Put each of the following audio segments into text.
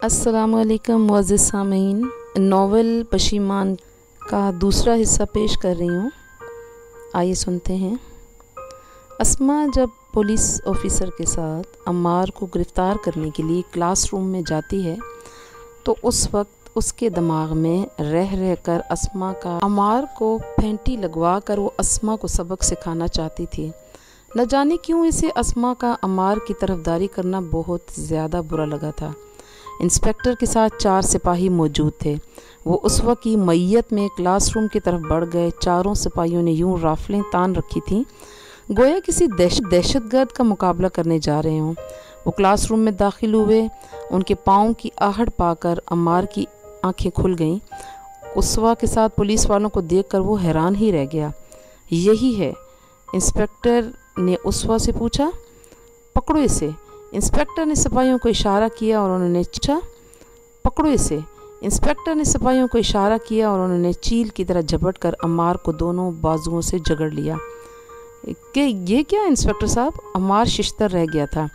असलकम मोज़ सामीन नावल पशीमान का दूसरा हिस्सा पेश कर रही हूँ। आइए सुनते हैं। असमा जब पुलिस ऑफिसर के साथ अम्मार को गिरफ़्तार करने के लिए क्लासरूम में जाती है तो उस वक्त उसके दिमाग में रह रह कर असमा का अमार को फेंटी लगवा कर वो असमा को सबक सिखाना चाहती थी। न जाने क्यों इसे असमा का अमार की तरफदारी करना बहुत ज़्यादा बुरा लगा था। इंस्पेक्टर के साथ चार सिपाही मौजूद थे। वो उस वक्त की मैयत में क्लासरूम की तरफ़ बढ़ गए। चारों सिपाहियों ने यूँ राफलें तान रखी थीं, गोया किसी दहशत, दहशतगर्द का मुकाबला करने जा रहे हों। वो क्लासरूम में दाखिल हुए, उनके पाँव की आहट पाकर अमार की आँखें खुल गईं। उसवा के साथ पुलिस वालों को देखकर वो हैरान ही रह गया। यही है, इंस्पेक्टर ने उसवा से पूछा, पकड़ो इसे। इंस्पेक्टर ने सिपाहियों को इशारा किया और उन्होंने पूछा पकड़ो इसे। इंस्पेक्टर ने सिपाहियों को इशारा किया और उन्होंने चील की तरह झपट कर अम्मार को दोनों बाजुओं से जगड़ लिया। कि, ये क्या इंस्पेक्टर साहब? अम्मार शिश्तर रह गया था।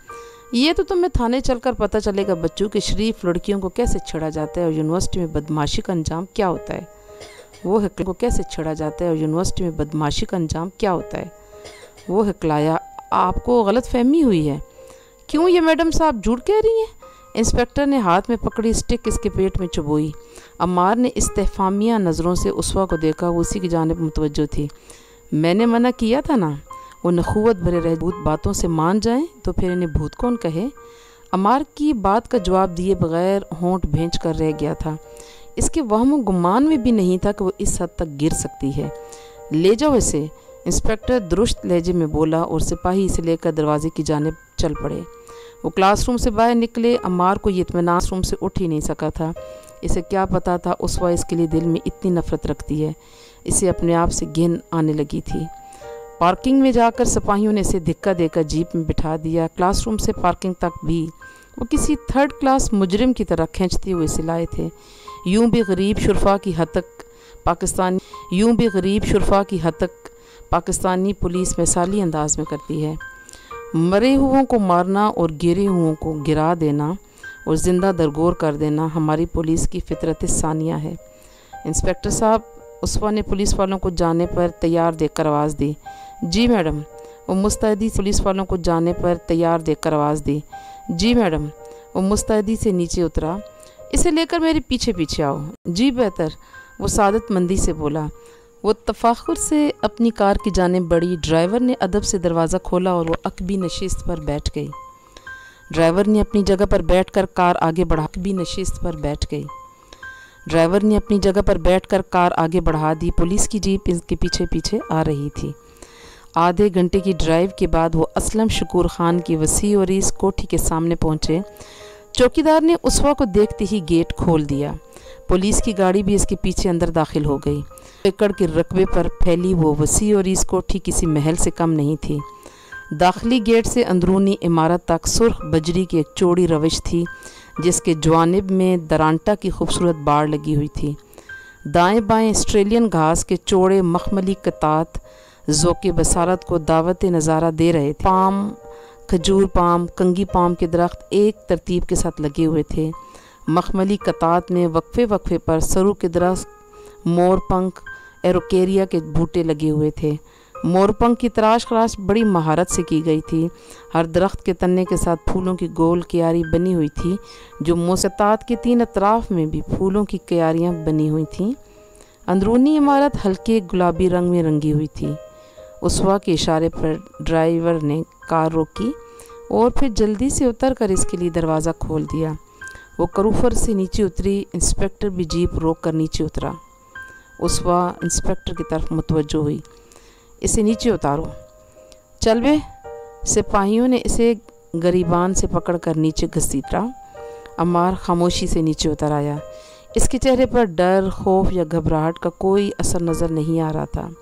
ये तो तुम्हें थाने चलकर पता चलेगा बच्चों कि शरीफ लड़कियों को कैसे छेड़ा जाता है और यूनिवर्सिटी में बदमाशी का अंजाम क्या होता है। वो हकल को कैसे छेड़ा जाता है और यूनिवर्सिटी में बदमाशी का अंजाम क्या होता है। वो हकलाया, आपको गलत फहमी हुई है। क्यों ये मैडम साहब झूठ कह रही हैं? इंस्पेक्टर ने हाथ में पकड़ी स्टिक इसके पेट में चुबोई। अम्मार ने इस्तेफामिया नज़रों से उसवा को देखा, वो उसी की जानब मुतवजो थी। मैंने मना किया था ना, वो नखुवत भरे रह भूत बातों से मान जाएँ तो फिर इन्हें भूत कौन कहे? अमार की बात का जवाब दिए बगैर होंठ भेंच कर रह गया था। इसके वहम गुमान में भी नहीं था कि वो इस हद तक गिर सकती है। ले जाओ इसे, इंस्पेक्टर दुरुस्त लहजे में बोला और सिपाही इसे लेकर दरवाजे की जानब चल पड़े। वो क्लासरूम से बाहर निकले अम्मार को ये इतमान रूम से उठ ही नहीं सका था। इसे क्या पता था उस वह इसके लिए दिल में इतनी नफ़रत रखती है। इसे अपने आप से घिन आने लगी थी। पार्किंग में जाकर सिपाहियों ने इसे धिक्का देकर जीप में बिठा दिया। क्लासरूम से पार्किंग तक भी। वो किसी थर्ड क्लास मुजरिम की तरह खींचते हुए सिलाए थे। यूँ भी गरीब शुरफा की हद तक पाकिस्तानी, यूँ भी गरीब शुरफा की हद तक पाकिस्तानी पुलिस मिसाली अंदाज में करती है। मरे हुओं को मारना और गिरे हुओं को गिरा देना और ज़िंदा दरगोर कर देना हमारी पुलिस की फितरत सानिया है। इंस्पेक्टर साहब उसवा ने पुलिस वालों को जाने पर तैयार देकर आवाज़ दी। जी मैडम वो मुस्तैदी पुलिस वालों को जाने पर तैयार देकर आवाज़ दी। जी मैडम वो मुस्तैदी से नीचे उतरा। इसे लेकर मेरे पीछे पीछे आओ। जी बेहतर, वो सादत मंदी से बोला। वो तफाखुर से अपनी कार की जाने बढ़ी ड्राइवर ने अदब से दरवाज़ा खोला और वो अकबी नशिस्त पर बैठ गई। ड्राइवर ने अपनी जगह पर बैठकर कार आगे बढ़ा अकबी नशिस्त पर बैठ गई। ड्राइवर ने अपनी जगह पर बैठकर कार आगे बढ़ा दी। पुलिस की जीप इसके पीछे पीछे आ रही थी। आधे घंटे की ड्राइव के बाद वो असलम शकूर खान की वसी और इस कोठी के सामने पहुँचे। चौकीदार ने उसवा को देखते ही गेट खोल दिया। पुलिस की गाड़ी भी इसके पीछे अंदर दाखिल हो गई। एकड़ के रकबे पर फैली वो वसी और इस कोठी किसी महल से कम नहीं थी। दाखिली गेट से अंदरूनी इमारत तक सुर्ख बजरी की एक चौड़ी रविश थी, जिसके जवानब में दरांटा की खूबसूरत बाढ़ लगी हुई थी। दाएँ बाएँ ऑस्ट्रेलियन घास के चौड़े मखमली कतात जोके बसारत को दावत नज़ारा दे रहे थे। पाम, खजूर पाम, कंगी पाम के दरख्त एक तरतीब के साथ लगे हुए थे। मखमली कतात में वक्फे वक्फे पर सरू के दरख्त मोरपंख एरोकेरिया के बूटे लगे हुए थे। मोरपंख की तराश खराश बड़ी महारत से की गई थी। हर दरख्त के तन्ने के साथ फूलों की गोल क्यारी बनी हुई थी, जो मोसतात के तीन अतराफ में भी फूलों की क्यारियाँ बनी हुई थीं। अंदरूनी इमारत हल्के गुलाबी रंग में रंगी हुई थी। उसवा के इशारे पर ड्राइवर ने कार रोकी और फिर जल्दी से उतर कर इसके लिए दरवाज़ा खोल दिया। वो करूफर से नीचे उतरी, इंस्पेक्टर भी जीप रोक कर नीचे उतरा। उस उसवा इंस्पेक्टर की तरफ़ मुतवजो हुई। इसे नीचे उतारो। चल वे सिपाहियों ने इसे गरीबान से पकड़ कर नीचे घसीटा। अमार खामोशी से नीचे उतर आया। इसके चेहरे पर डर, खौफ या घबराहट का कोई असर नज़र नहीं आ रहा था।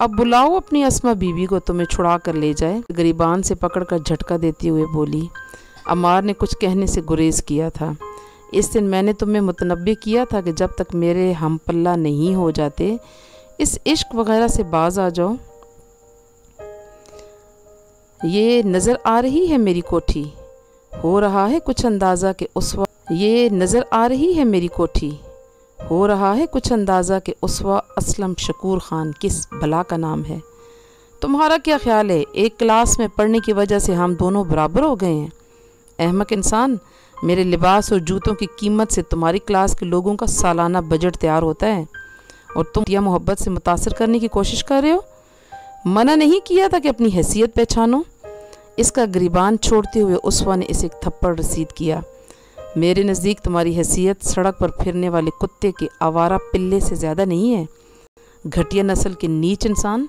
अब बुलाओ अपनी असमा बीवी को, तुम्हें छुड़ा कर ले जाए। गरीबान से पकड़कर झटका देते हुए बोली अमार ने कुछ कहने से गुरेज किया था। इस दिन मैंने तुम्हें मुतनबे किया था कि जब तक मेरे हम पल्ला नहीं हो जाते, इस इश्क वगैरह से बाज आ जाओ। ये नज़र आ रही है मेरी कोठी। हो रहा है कुछ अंदाज़ा कि उस वक्त ये नज़र आ रही है मेरी कोठी। हो रहा है कुछ अंदाज़ा कि उसवा असलम शकूर ख़ान, किस भला का नाम है। तुम्हारा क्या ख्याल है? एक क्लास में पढ़ने की वजह से हम दोनों बराबर हो गए हैं? अहमक इंसान, मेरे लिबास और जूतों की कीमत से तुम्हारी क्लास के लोगों का सालाना बजट तैयार होता है। और तुम यह मोहब्बत से मुतासर करने की कोशिश कर रहे हो? मना नहीं किया था कि अपनी हैसियत पहचानो? इसका गरीबान छोड़ते हुए उसवा ने इसे एक थप्पड़ रसीद किया। मेरे नज़दीक तुम्हारी हैसियत सड़क पर फिरने वाले कुत्ते के आवारा पिल्ले से ज़्यादा नहीं है। घटिया नस्ल के नीच इंसान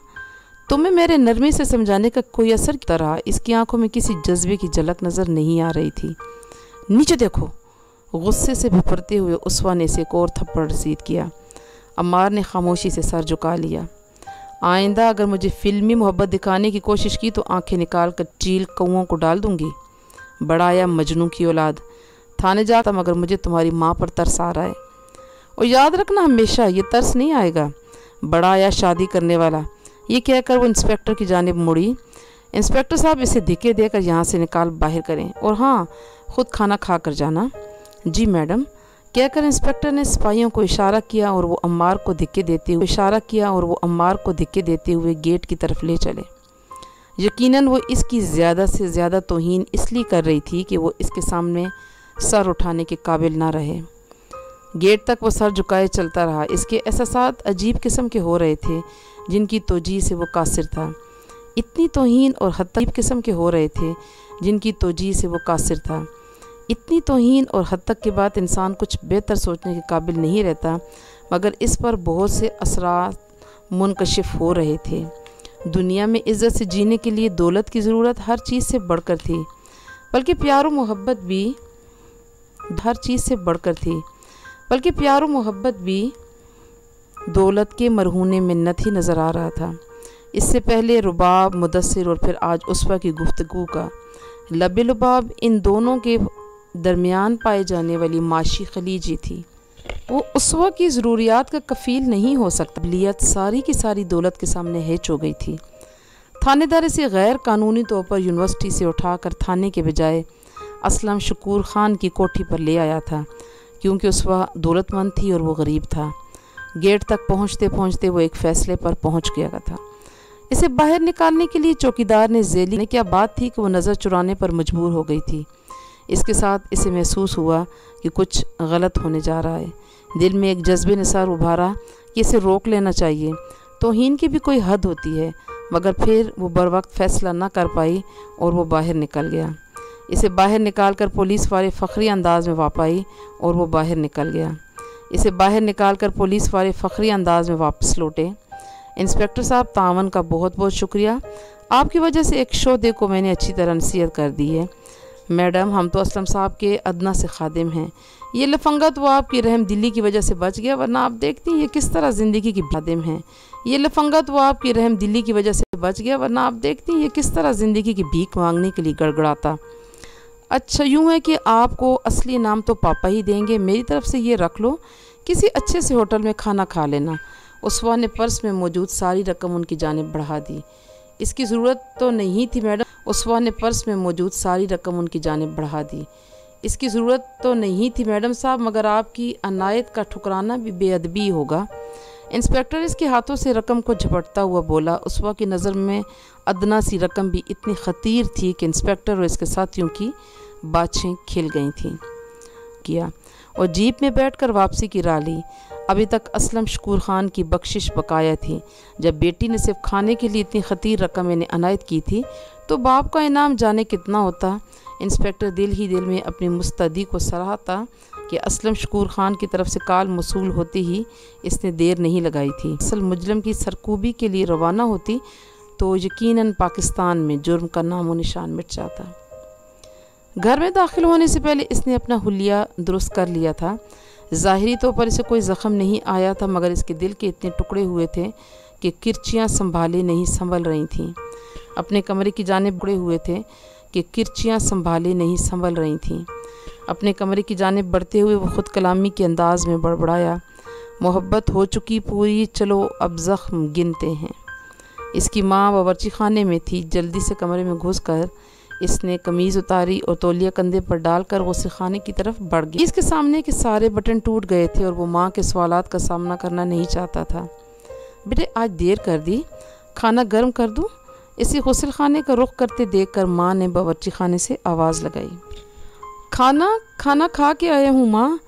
तुम्हें मेरे नरमी से समझाने का कोई असर तरह इसकी आँखों में किसी जज्बे की झलक नज़र नहीं आ रही थी। नीचे देखो, गुस्से से बिफरते हुए उसवा ने इसे एक और थप्पड़ रसीद किया। अम्मार ने खामोशी से सर झुका लिया। आइंदा, अगर मुझे फिल्मी मोहब्बत दिखाने की कोशिश की तो आँखें निकाल कर चील कौओं को डाल दूँगी। बड़ा या मजनू की औलाद। थाने जाता मगर मुझे तुम्हारी माँ पर तरस आ रहा है। और याद रखना, हमेशा ये तरस नहीं आएगा। बड़ा या शादी करने वाला। ये कहकर वो इंस्पेक्टर की जानब मुड़ी। इंस्पेक्टर साहब इसे धिके देकर यहाँ से निकाल बाहर करें और हाँ ख़ुद खाना खा कर जाना। जी मैडम, कहकर इंस्पेक्टर ने सिपाहियों को इशारा किया और वो अम्मार को धिक्के देते हुए इशारा किया और वो अम्मार को धिक्के देते हुए गेट की तरफ़ ले चले। यकीनन वो इसकी ज़्यादा से ज़्यादा तोहन इसलिए कर रही थी कि वो इसके सामने सर उठाने के काबिल ना रहे। गेट तक वो सर झुकाए चलता रहा। इसके एहसास अजीब किस्म के हो रहे थे। जिनकी तोजी से वो कासिर था। इतनी तोहन और हद किस्म के हो रहे थे, जिनकी तोजी से वो कासिर था। इतनी तोहन और हद तक के बाद इंसान कुछ बेहतर सोचने के काबिल नहीं रहता, मगर इस पर बहुत से असरा मुनकशिफ हो रहे थे। दुनिया में इज़्ज़त से जीने के लिए दौलत की ज़रूरत हर चीज़ से बढ़कर थी, बल्कि प्यार मोहब्बत भी हर चीज़ से बढ़कर थी। बल्कि प्यार मोहब्बत भी दौलत के मरहूने मिन्नत ही नज़र आ रहा था। इससे पहले रुबाब मुदसर और फिर आज उसवा की गुफ्तगु का। लब लुबाब इन दोनों के दरमियान पाए जाने वाली माशी खलीजी थी। वो उसवा की ज़रूरियात का कफ़ील नहीं हो सकता। लियत सारी की सारी दौलत के सामने हेच हो गई थी। थानेदार इसे गैर कानूनी तौर पर यूनिवर्सिटी से उठाकर थाने के बजाय असलम शकूर ख़ान की कोठी पर ले आया था, क्योंकि उसवा दौलतमंद थी और वो गरीब था। गेट तक पहुँचते पहुँचते वो एक फ़ैसले पर पहुँच गया था। इसे बाहर निकालने के लिए चौकीदार ने जेली ने क्या बात थी कि वो नज़र चुराने पर मजबूर हो गई थी? इसके साथ इसे महसूस हुआ कि कुछ गलत होने जा रहा है। दिल में एक जज्बे निसार उभारा कि इसे रोक लेना चाहिए। तोहन की भी कोई हद होती है, मगर फिर वो बर वक्त फ़ैसला ना कर पाई और वो बाहर निकल गया। इसे बाहर निकाल कर पुलिस वाले फ़खरी अंदाज में वाप आई और वो बाहर निकल गया। इसे बाहर निकाल कर पुलिस वाले फ़खरी अंदाज में वापस लौटे। इंस्पेक्टर साहब तावन का बहुत बहुत शुक्रिया। आपकी वजह से एक शोदे को मैंने अच्छी तरह नसीहत कर दी है। मैडम, हम तो असलम साहब के अदना से खादिम हैं। ये लफंगा तो आपकी रहम दिल्ली की वजह से बच गया, वरना आप देखती हैं ये किस तरह ज़िंदगी की खादिम हैं। ये लफंगा तो आपकी रहम दिल्ली की वजह से बच गया, वरना आप देखती हैं ये किस तरह ज़िंदगी की भीख मांगने के लिए गड़गड़ाता। अच्छा यूँ है कि आपको असली नाम तो पापा ही देंगे, मेरी तरफ़ से ये रख लो किसी अच्छे से होटल में खाना खा लेना। उसवा ने पर्स में मौजूद सारी रकम उनकी जानब बढ़ा दी। इसकी ज़रूरत तो नहीं थी, मैडम। उसवा ने पर्स में मौजूद सारी रकम उनकी जानब बढ़ा दी। इसकी ज़रूरत तो नहीं थी, मैडम साहब, मगर आपकी अनायत का ठुकराना भी बेअदबी होगा। इंस्पेक्टर इसके हाथों से रकम को झपटता हुआ बोला। उसवा की नज़र में अदना सी रकम भी इतनी ख़तीर थी कि इंस्पेक्टर और इसके साथियों की बाछें खिल गई थीं। किया। और जीप में बैठकर वापसी की राली। अभी तक असलम शकूर ख़ान की बख्शिश बकाया थी। जब बेटी ने सिर्फ़ खाने के लिए इतनी खतीर रकम इन्हें अनायत की थी तो बाप का इनाम जाने कितना होता। इंस्पेक्टर दिल ही दिल में अपनी मुस्तदी को सराहता कि असलम शकूर ख़ान की तरफ़ से काल मसूल होती ही इसने देर नहीं लगाई थी। असल मुजरम की सरकूबी के लिए रवाना होती तो यकीनन पाकिस्तान में जुर्म का नामो निशान मिट जाता। घर में दाखिल होने से पहले इसने अपना हुलिया दुरुस्त कर लिया था। ज़ाहरी तौर तो पर इसे कोई ज़ख़म नहीं आया था, मगर इसके दिल के इतने टुकड़े हुए थे कि किरचियाँ संभाले नहीं, संभल रही थीं। अपने कमरे की जानेब बुड़े हुए थे कि किरचियाँ संभाले नहीं, संभल रही थीं। अपने कमरे की जानेब बढ़ते हुए वो ख़ुद कलामी के अंदाज में बड़बड़ाया, मोहब्बत हो चुकी पूरी, चलो अब ज़ख्म गिनते हैं। इसकी माँ बावर्ची खाने में थी, जल्दी से कमरे में घुस कर इसने कमीज़ उतारी और तोलिया कंधे पर डालकर गसल खाने की तरफ़ बढ़ गई इसके सामने के सारे बटन टूट गए थे और वो माँ के सवाल का सामना करना नहीं चाहता था। बेटे, आज देर कर दी। खाना गर्म कर दूँ? इसी गसल खाने का रुख करते देख कर माँ ने बावर्ची खाने से आवाज़ लगाई। खाना खाना खा के आया हूँ माँ।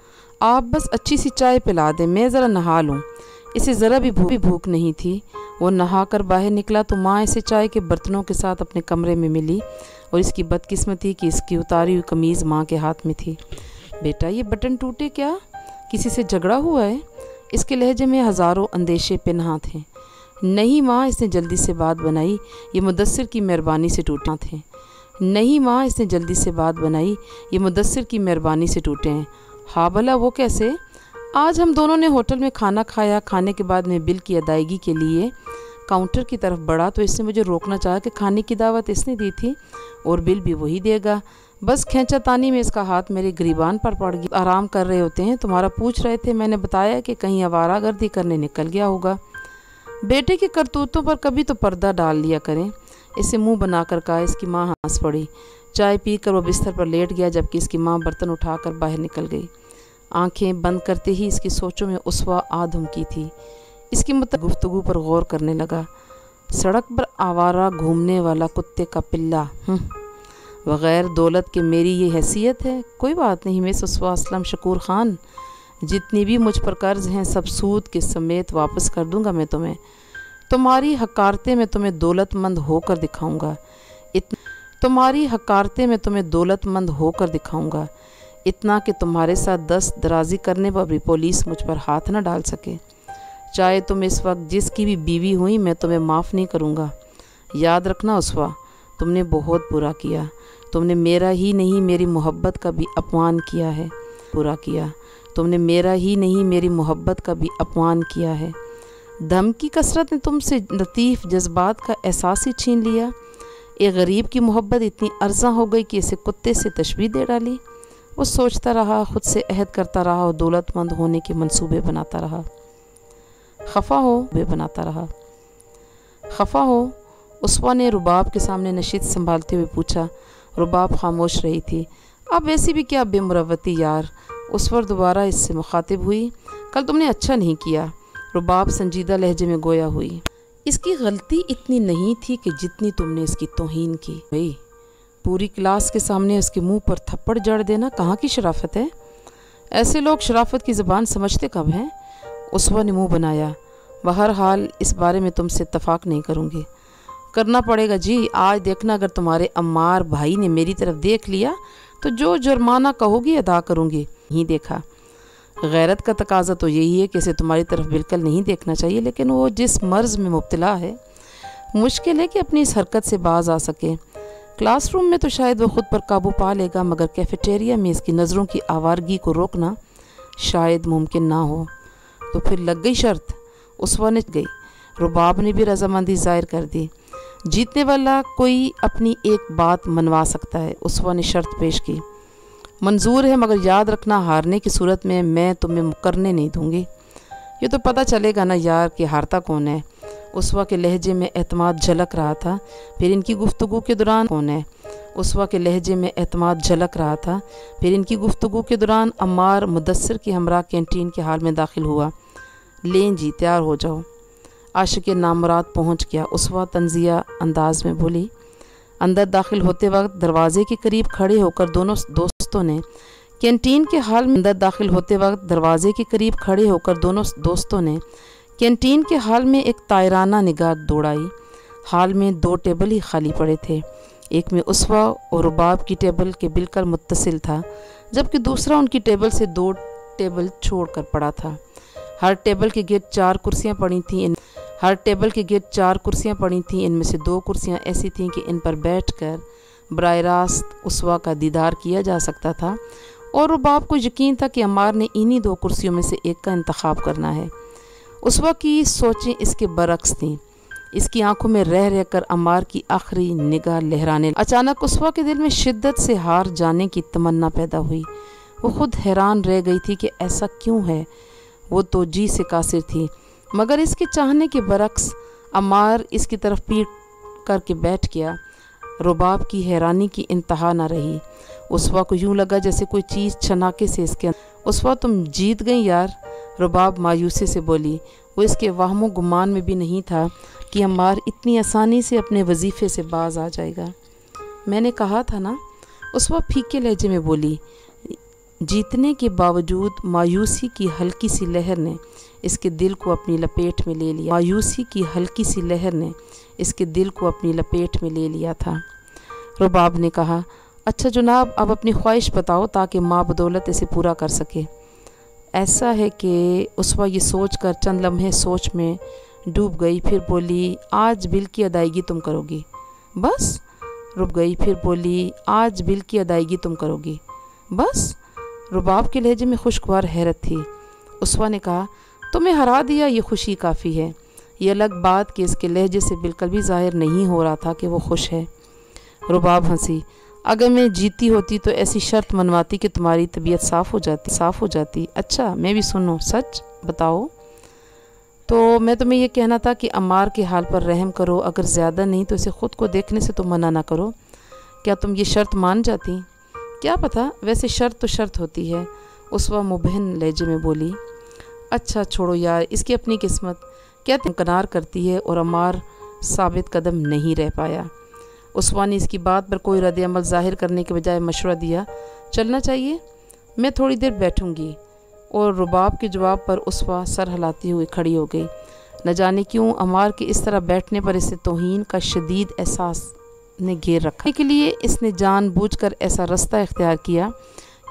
आप बस अच्छी सी चाय पिला दें, मैं ज़रा नहा लूँ। इसे ज़रा भी भूख भूख नहीं थी। वो नहा कर बाहर निकला तो माँ इसे चाय के बर्तनों के साथ अपने कमरे में मिली। और इसकी बदकिस्मती कि इसकी उतारी हुई कमीज़ माँ के हाथ में थी। बेटा, ये बटन टूटे क्या? किसी से झगड़ा हुआ है? इसके लहजे में हज़ारों अंदेशे पिनहा थे नहीं माँ, इसने जल्दी से बात बनाई। ये मुदसर की मेहरबानी से टूटा थे नहीं माँ, इसने जल्दी से बात बनाई। ये मुदसर की मेहरबानी से टूटे हैं। हाँ भला, वो कैसे? आज हम दोनों ने होटल में खाना खाया। खाने के बाद मैं बिल की अदायगी के लिए काउंटर की तरफ़ बढ़ा तो इसने मुझे रोकना चाहा कि खाने की दावत इसने दी थी और बिल भी वही देगा। बस खेचा तानी में इसका हाथ मेरे गरीबान पर पड़ गया। आराम कर रहे होते हैं, तुम्हारा पूछ रहे थे, मैंने बताया कि कहीं आवारागर्दी करने निकल गया होगा। बेटे के करतूतों पर कभी तो पर्दा डाल लिया करें, इसे मुँह बनाकर कहा, इसकी माँ हंस पड़ी। चाय पी कर वह बिस्तर पर लेट गया जबकि इसकी माँ बर्तन उठाकर बाहर निकल गई। आँखें बंद करते ही इसकी सोचों में उसवा आधम की थी। इसकी मत गुफ्तगु पर गौर करने लगा। सड़क पर आवारा घूमने वाला कुत्ते का पिल्ला बग़ैर दौलत के मेरी ये हैसियत है। कोई बात नहीं, मैं ससवा असलम शकूर ख़ान, जितनी भी मुझ पर कर्ज़ हैं, सब सूद के समेत वापस कर दूँगा मैं तुम्हें। तुम्हारी हकारते में तुम्हें दौलतमंद होकर दिखाऊँगा। इत तुम्हारी हकारते में तुम्हें दौलतमंद होकर दिखाऊँगा। इतना कि तुम्हारे साथ दस दराजी करने पर भी पुलिस मुझ पर हाथ न डाल सके। चाहे तुम इस वक्त जिसकी भी बीवी हुई, मैं तुम्हें माफ़ नहीं करूँगा। याद रखना उसवा, तुमने बहुत बुरा किया। तुमने मेरा ही नहीं, मेरी मोहब्बत का भी अपमान किया है। बुरा किया। तुमने मेरा ही नहीं, मेरी मोहब्बत का भी अपमान किया है। दम की कसरत ने तुमसे लतीफ़ जज्बात का एहसास ही छीन लिया। एक गरीब की मोहब्बत इतनी अर्जा हो गई कि इसे कुत्ते से तशबी दे डाली। वो सोचता रहा, ख़ुद से अहद करता रहा और दौलतमंद होने के मंसूबे बनाता रहा। खफा हो, वे बनाता रहा। खफा हो उसवा ने रुबाब के सामने नशीद संभालते हुए पूछा। रुबाब खामोश रही थी। अब वैसी भी क्या बेमुरवती यार। उस पर दोबारा इससे मुखातिब हुई। कल तुमने अच्छा नहीं किया। रुबाब संजीदा लहजे में गोया हुई। इसकी गलती इतनी नहीं थी कि जितनी तुमने इसकी तोहन की। भाई, पूरी क्लास के सामने उसके मुँह पर थप्पड़ जड़ देना कहाँ की शराफत है? ऐसे लोग शराफत की ज़बान समझते कब हैं? उसवा ने मुँह बनाया। बहर हाल इस बारे में तुमसे इतफाक़ नहीं करूँगी। करना पड़ेगा जी, आज देखना अगर तुम्हारे अम्मार भाई ने मेरी तरफ़ देख लिया तो जो जुर्माना कहोगी अदा करूँगी। नहीं देखा। गैरत का तकाजा तो यही है कि इसे तुम्हारी तरफ़ बिल्कुल नहीं देखना चाहिए, लेकिन वो जिस मर्ज़ में मुबतला है, मुश्किल है कि अपनी इस हरकत से बाज आ सके। क्लासरूम में तो शायद वो ख़ुद पर काबू पा लेगा, मगर कैफेटेरिया में इसकी नज़रों की आवारगी को रोकना शायद मुमकिन ना हो। तो फिर लग गई शर्त। उसवा ने गई। रुबाब ने भी रजामंदी ज़ाहिर कर दी। जीतने वाला कोई अपनी एक बात मनवा सकता है उसवा ने शर्त पेश की। मंजूर है, मगर याद रखना, हारने की सूरत में मैं तुम्हें मुकरने नहीं दूँगी। ये तो पता चलेगा ना यार कि हारता कौन है। उसवा के लहजे में अतमाद झलक रहा था। फिर इनकी गुफ्तु के दौरान कौन है? उसवा के लहजे में अतमाद झलक रहा था। फिर इनकी गुफ्तु के दौरान अम्मार मुदसर की हमरा कैंटीन के हाल में दाखिल हुआ। लें जी, तैयार हो जाओ। आशिक नामरात पहुँच गया। उसवा तंजिया अंदाज में बोली, अंदर दाखिल होते वक्त दरवाजे के करीब खड़े होकर दोनों दोस्तों ने, कैंटीन के हाल में अंदर दाखिल होते वक्त दरवाजे के करीब खड़े होकर दोनों दोस्तों ने, कैंटीन के हाल में एक तायराना निगाह दौड़ाई। हाल में दो टेबल ही खाली पड़े थे। एक में उसवा और रुबाब की टेबल के बिल्कुल मुतसिल था, जबकि दूसरा उनकी टेबल से दो टेबल छोड़कर पड़ा था। हर टेबल के गिर्द चार कुर्सियाँ पड़ी थीं, इन हर टेबल के गिर्द चार कुर्सियाँ पड़ी थीं, इनमें से दो कुर्सियाँ ऐसी थीं कि इन पर बैठकर बर रास्त उसवा का दीदार किया जा सकता था। और रुबाब को यकीन था कि अमार ने इन्हीं दो कुर्सियों में से एक का इंतखब करना है। उसवा की सोचें इसके बरक्स थीं। इसकी आँखों में रह रह कर अमार की आखिरी निगाह लहराने अचानक उसवा के दिल में शिद्दत से हार जाने की तमन्ना पैदा हुई। वो खुद हैरान रह गई थी कि ऐसा क्यों है? वो तो जी से कासिर थी। मगर इसके चाहने के बरक्स अमार इसकी तरफ़ पीट करके बैठ गया। रुबाब की हैरानी की इंतहा ना रही। उसवा को यूँ लगा जैसे कोई चीज़ छनाके से इसके उसवा तुम जीत गई यार। रुबाब मायूसी से बोली, वो इसके वाहमो गुमान में भी नहीं था कि अम्मार इतनी आसानी से अपने वजीफ़े से बाज आ जाएगा। मैंने कहा था ना, उस वक्त फीके लहजे में बोली, जीतने के बावजूद मायूसी की हल्की सी लहर ने इसके दिल को अपनी लपेट में ले लिया। मायूसी की हल्की सी लहर ने इसके दिल को अपनी लपेट में ले लिया था। रुबाब ने कहा अच्छा जनाब, अब अपनी ख्वाहिश बताओ ताकि माँ बदौलत इसे पूरा कर सके। ऐसा है कि उस ये सोच कर चंद लम्हे सोच में डूब गई, फिर बोली, आज बिल की अदायगी तुम करोगी। बस, रुक गई, फिर बोली, आज बिल की अदायगी तुम करोगी। बस, रुबाब के लहजे में खुशगवार हैरत थी। उसवा ने कहा, तुम्हें हरा दिया, ये खुशी काफ़ी है। ये अलग बात कि इसके लहजे से बिल्कुल भी ज़ाहिर नहीं हो रहा था कि वो खुश है। रुबाब हँसी अगर मैं जीती होती तो ऐसी शर्त मनवाती कि तुम्हारी तबीयत साफ़ हो जाती, साफ़ हो जाती। अच्छा मैं भी सुनो, सच बताओ। तो मैं तुम्हें यह कहना था कि अमार के हाल पर रहम करो, अगर ज़्यादा नहीं तो इसे ख़ुद को देखने से तो मना ना करो। क्या तुम ये शर्त मान जाती? क्या पता, वैसे शर्त तो शर्त होती है, उस वह मुबहन लहजे में बोली। अच्छा छोड़ो यार, इसकी अपनी किस्मत। क्या कनार करती है और अमार साबित कदम नहीं रह पाया? उसवा ने इसकी बात पर कोई रद्द अमल ज़ाहिर करने के बजाय मशवरा दिया, चलना चाहिए, मैं थोड़ी देर बैठूँगी। और रुबाब के जवाब पर उसवा सर हिलाती हुई खड़ी हो गई। न जाने क्यों, अमार के इस तरह बैठने पर इसे तोहन का शदीद एहसास ने घेर रखा। के लिए इसने जानबूझकर ऐसा रास्ता इख्तियार किया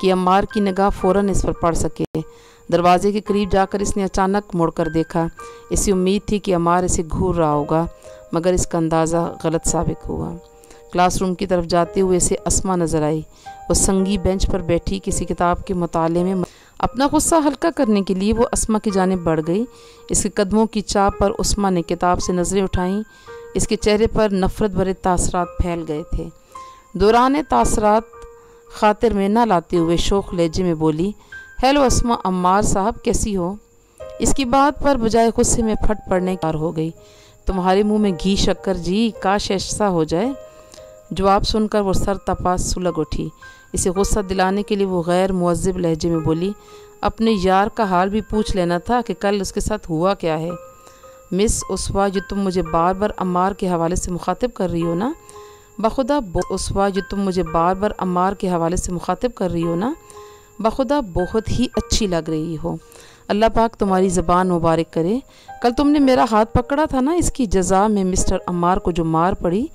कि अम्मार की निगाह फ़ौरन इस पर पड़ सके। दरवाजे के करीब जाकर इसने अचानक मुड़कर देखा। इसी उम्मीद थी कि अमार इसे घूर रहा होगा, मगर इसका अंदाज़ा गलत साबित हुआ। क्लासरूम की तरफ़ जाते हुए इसे असमा नज़र आई। वो संगी बेंच पर बैठी किसी किताब के मुताले में अपना गुस्सा हल्का करने के लिए वो असमा की जानब बढ़ गई। इसके कदमों की चाप पर उस्मा ने किताब से नज़रें उठाईं। इसके चेहरे पर नफ़रत भरे तासरात फैल गए थे। दौरान तासरात खातिर में ना लाते हुए शोक लहजे में बोली, हेलो असमा, अम्मार साहब, कैसी हो? इसकी बात पर बजाय गुस्से में फट पड़ने कार हो गई। तुम्हारे मुँह में घी शक्कर जी, काश ऐसा हो जाए। जवाब सुनकर वो सर तपास सुलग उठी। इसे गुस्सा दिलाने के लिए वो गैर मुअज़ब लहजे में बोली, अपने यार का हाल भी पूछ लेना था कि कल उसके साथ हुआ क्या है। मिस उसवा, जो तुम मुझे बार बार अम्मार के हवाले से मुखातिब कर रही हो ना? बखुदा उसवा, जो तुम मुझे बार बार अम्मार के हवाले से मुखातिब कर रही हो ना? बखुदा बहुत ही अच्छी लग रही हो। अल्लाह पाक तुम्हारी ज़बान मुबारक करे। कल तुमने मेरा हाथ पकड़ा था ना, इसकी जजा में मिस्टर अम्मार को जो मार पड़ी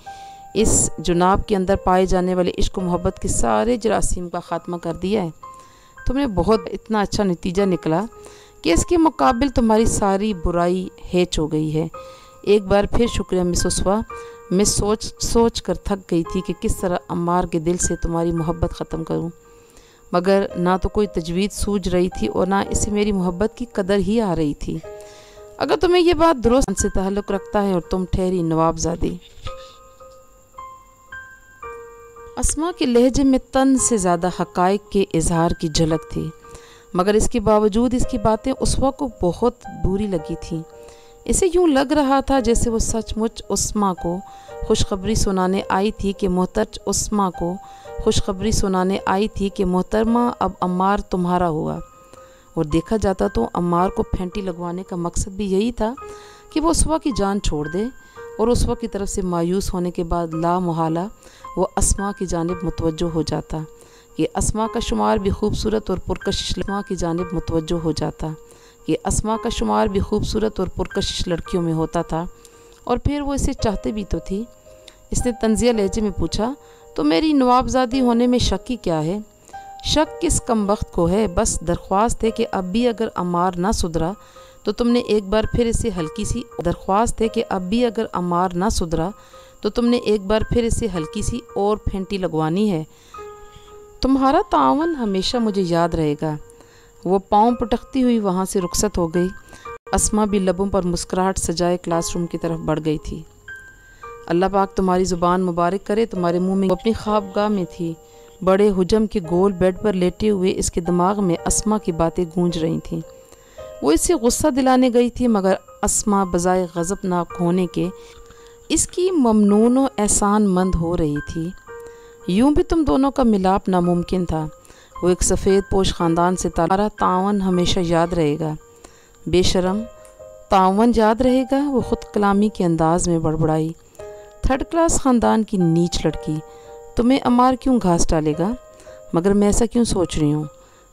इस जुनाब के अंदर पाए जाने वाले इश्क मोहब्बत के सारे जरासीम का ख़ात्मा कर दिया है। तुम्हें बहुत इतना अच्छा नतीजा निकला कि इसके मुकाबिल तुम्हारी सारी बुराई हेच हो गई है। एक बार फिर शुक्रिया मिस उसवा। मैं सोच सोच कर थक गई थी कि किस तरह अम्मार के दिल से तुम्हारी मोहब्बत ख़त्म करूँ। मगर ना तो कोई तजवीज़ सूझ रही थी और ना इसे मेरी मोहब्बत की कदर ही आ रही थी। अगर तुम्हें यह बात दुरुस्त से ताल्लुक़ रखता है और तुम ठहरी नवाबजादी। असमा के लहजे में तन से ज़्यादा हकाइक के इजहार की झलक थी। मगर इसके बावजूद इसकी बातें उस वक्त को बहुत बुरी लगी थी। इसे यूँ लग रहा था जैसे वो सचमुच उस्मा को खुशखबरी सुनाने आई थी कि मोहतरज उस्मा को खुशखबरी सुनाने आई थी कि मोहतरमा अब अम्मार तुम्हारा हुआ। और देखा जाता तो अम्मार को फेंटी लगवाने का मकसद भी यही था कि वो उसवा की जान छोड़ दे और उसवा की तरफ़ से मायूस होने के बाद ला मुहाला वो असमा की जानब मुतवजो हो जाता। ये असमा का शुमार भी खूबसूरत और पुरकशिश लमा की जानब मुतवजो हो जाता। ये असमा का शुमार भी खूबसूरत और पुरकशिश लड़कियों में होता था। और फिर वो इसे चाहते भी तो थी। इसने तंजिया लहजे में पूछा तो मेरी नवाबजादी होने में शक ही क्या है? शक किस कम वक्त को है? बस दरख्वास्त है कि अब भी अगर अमार ना सुधरा तो तुमने एक बार फिर इसे हल्की सी दरख्वास्त है कि अब भी अगर अमार ना सुधरा तो तुमने एक बार फिर इसे हल्की सी और फेंटी लगवानी है। तुम्हारा तावन हमेशा मुझे याद रहेगा। वो पाँव पटकती हुई वहाँ से रुखसत हो गई। असमा भी लबों पर मुस्कुराहट सजाए क्लासरूम की तरफ़ बढ़ गई थी। अल्लाह पाक तुम्हारी ज़ुबान मुबारक करे, तुम्हारे मुँह में अपनी ख्वाबगाह में थी। बड़े हुजम के गोल बेड पर लेटे हुए इसके दिमाग में असमा की बातें गूंज रही थीं। वो इसे गुस्सा दिलाने गई थी, मगर असमा बजाय गज़बनाक होने के इसकी ममनून एहसान मंद हो रही थी। यूँ भी तुम दोनों का मिलाप नामुमकिन था। वो एक सफ़ेद पोश ख़ानदान से तारा तावन हमेशा याद रहेगा। बेशरम, तावन याद रहेगा? वो ख़ुद कलामी के अंदाज में बड़बड़ाई। थर्ड क्लास ख़ानदान की नीच लड़की, तुम्हें अमार क्यों घास डालेगा? मगर मैं ऐसा क्यों सोच रही हूँ?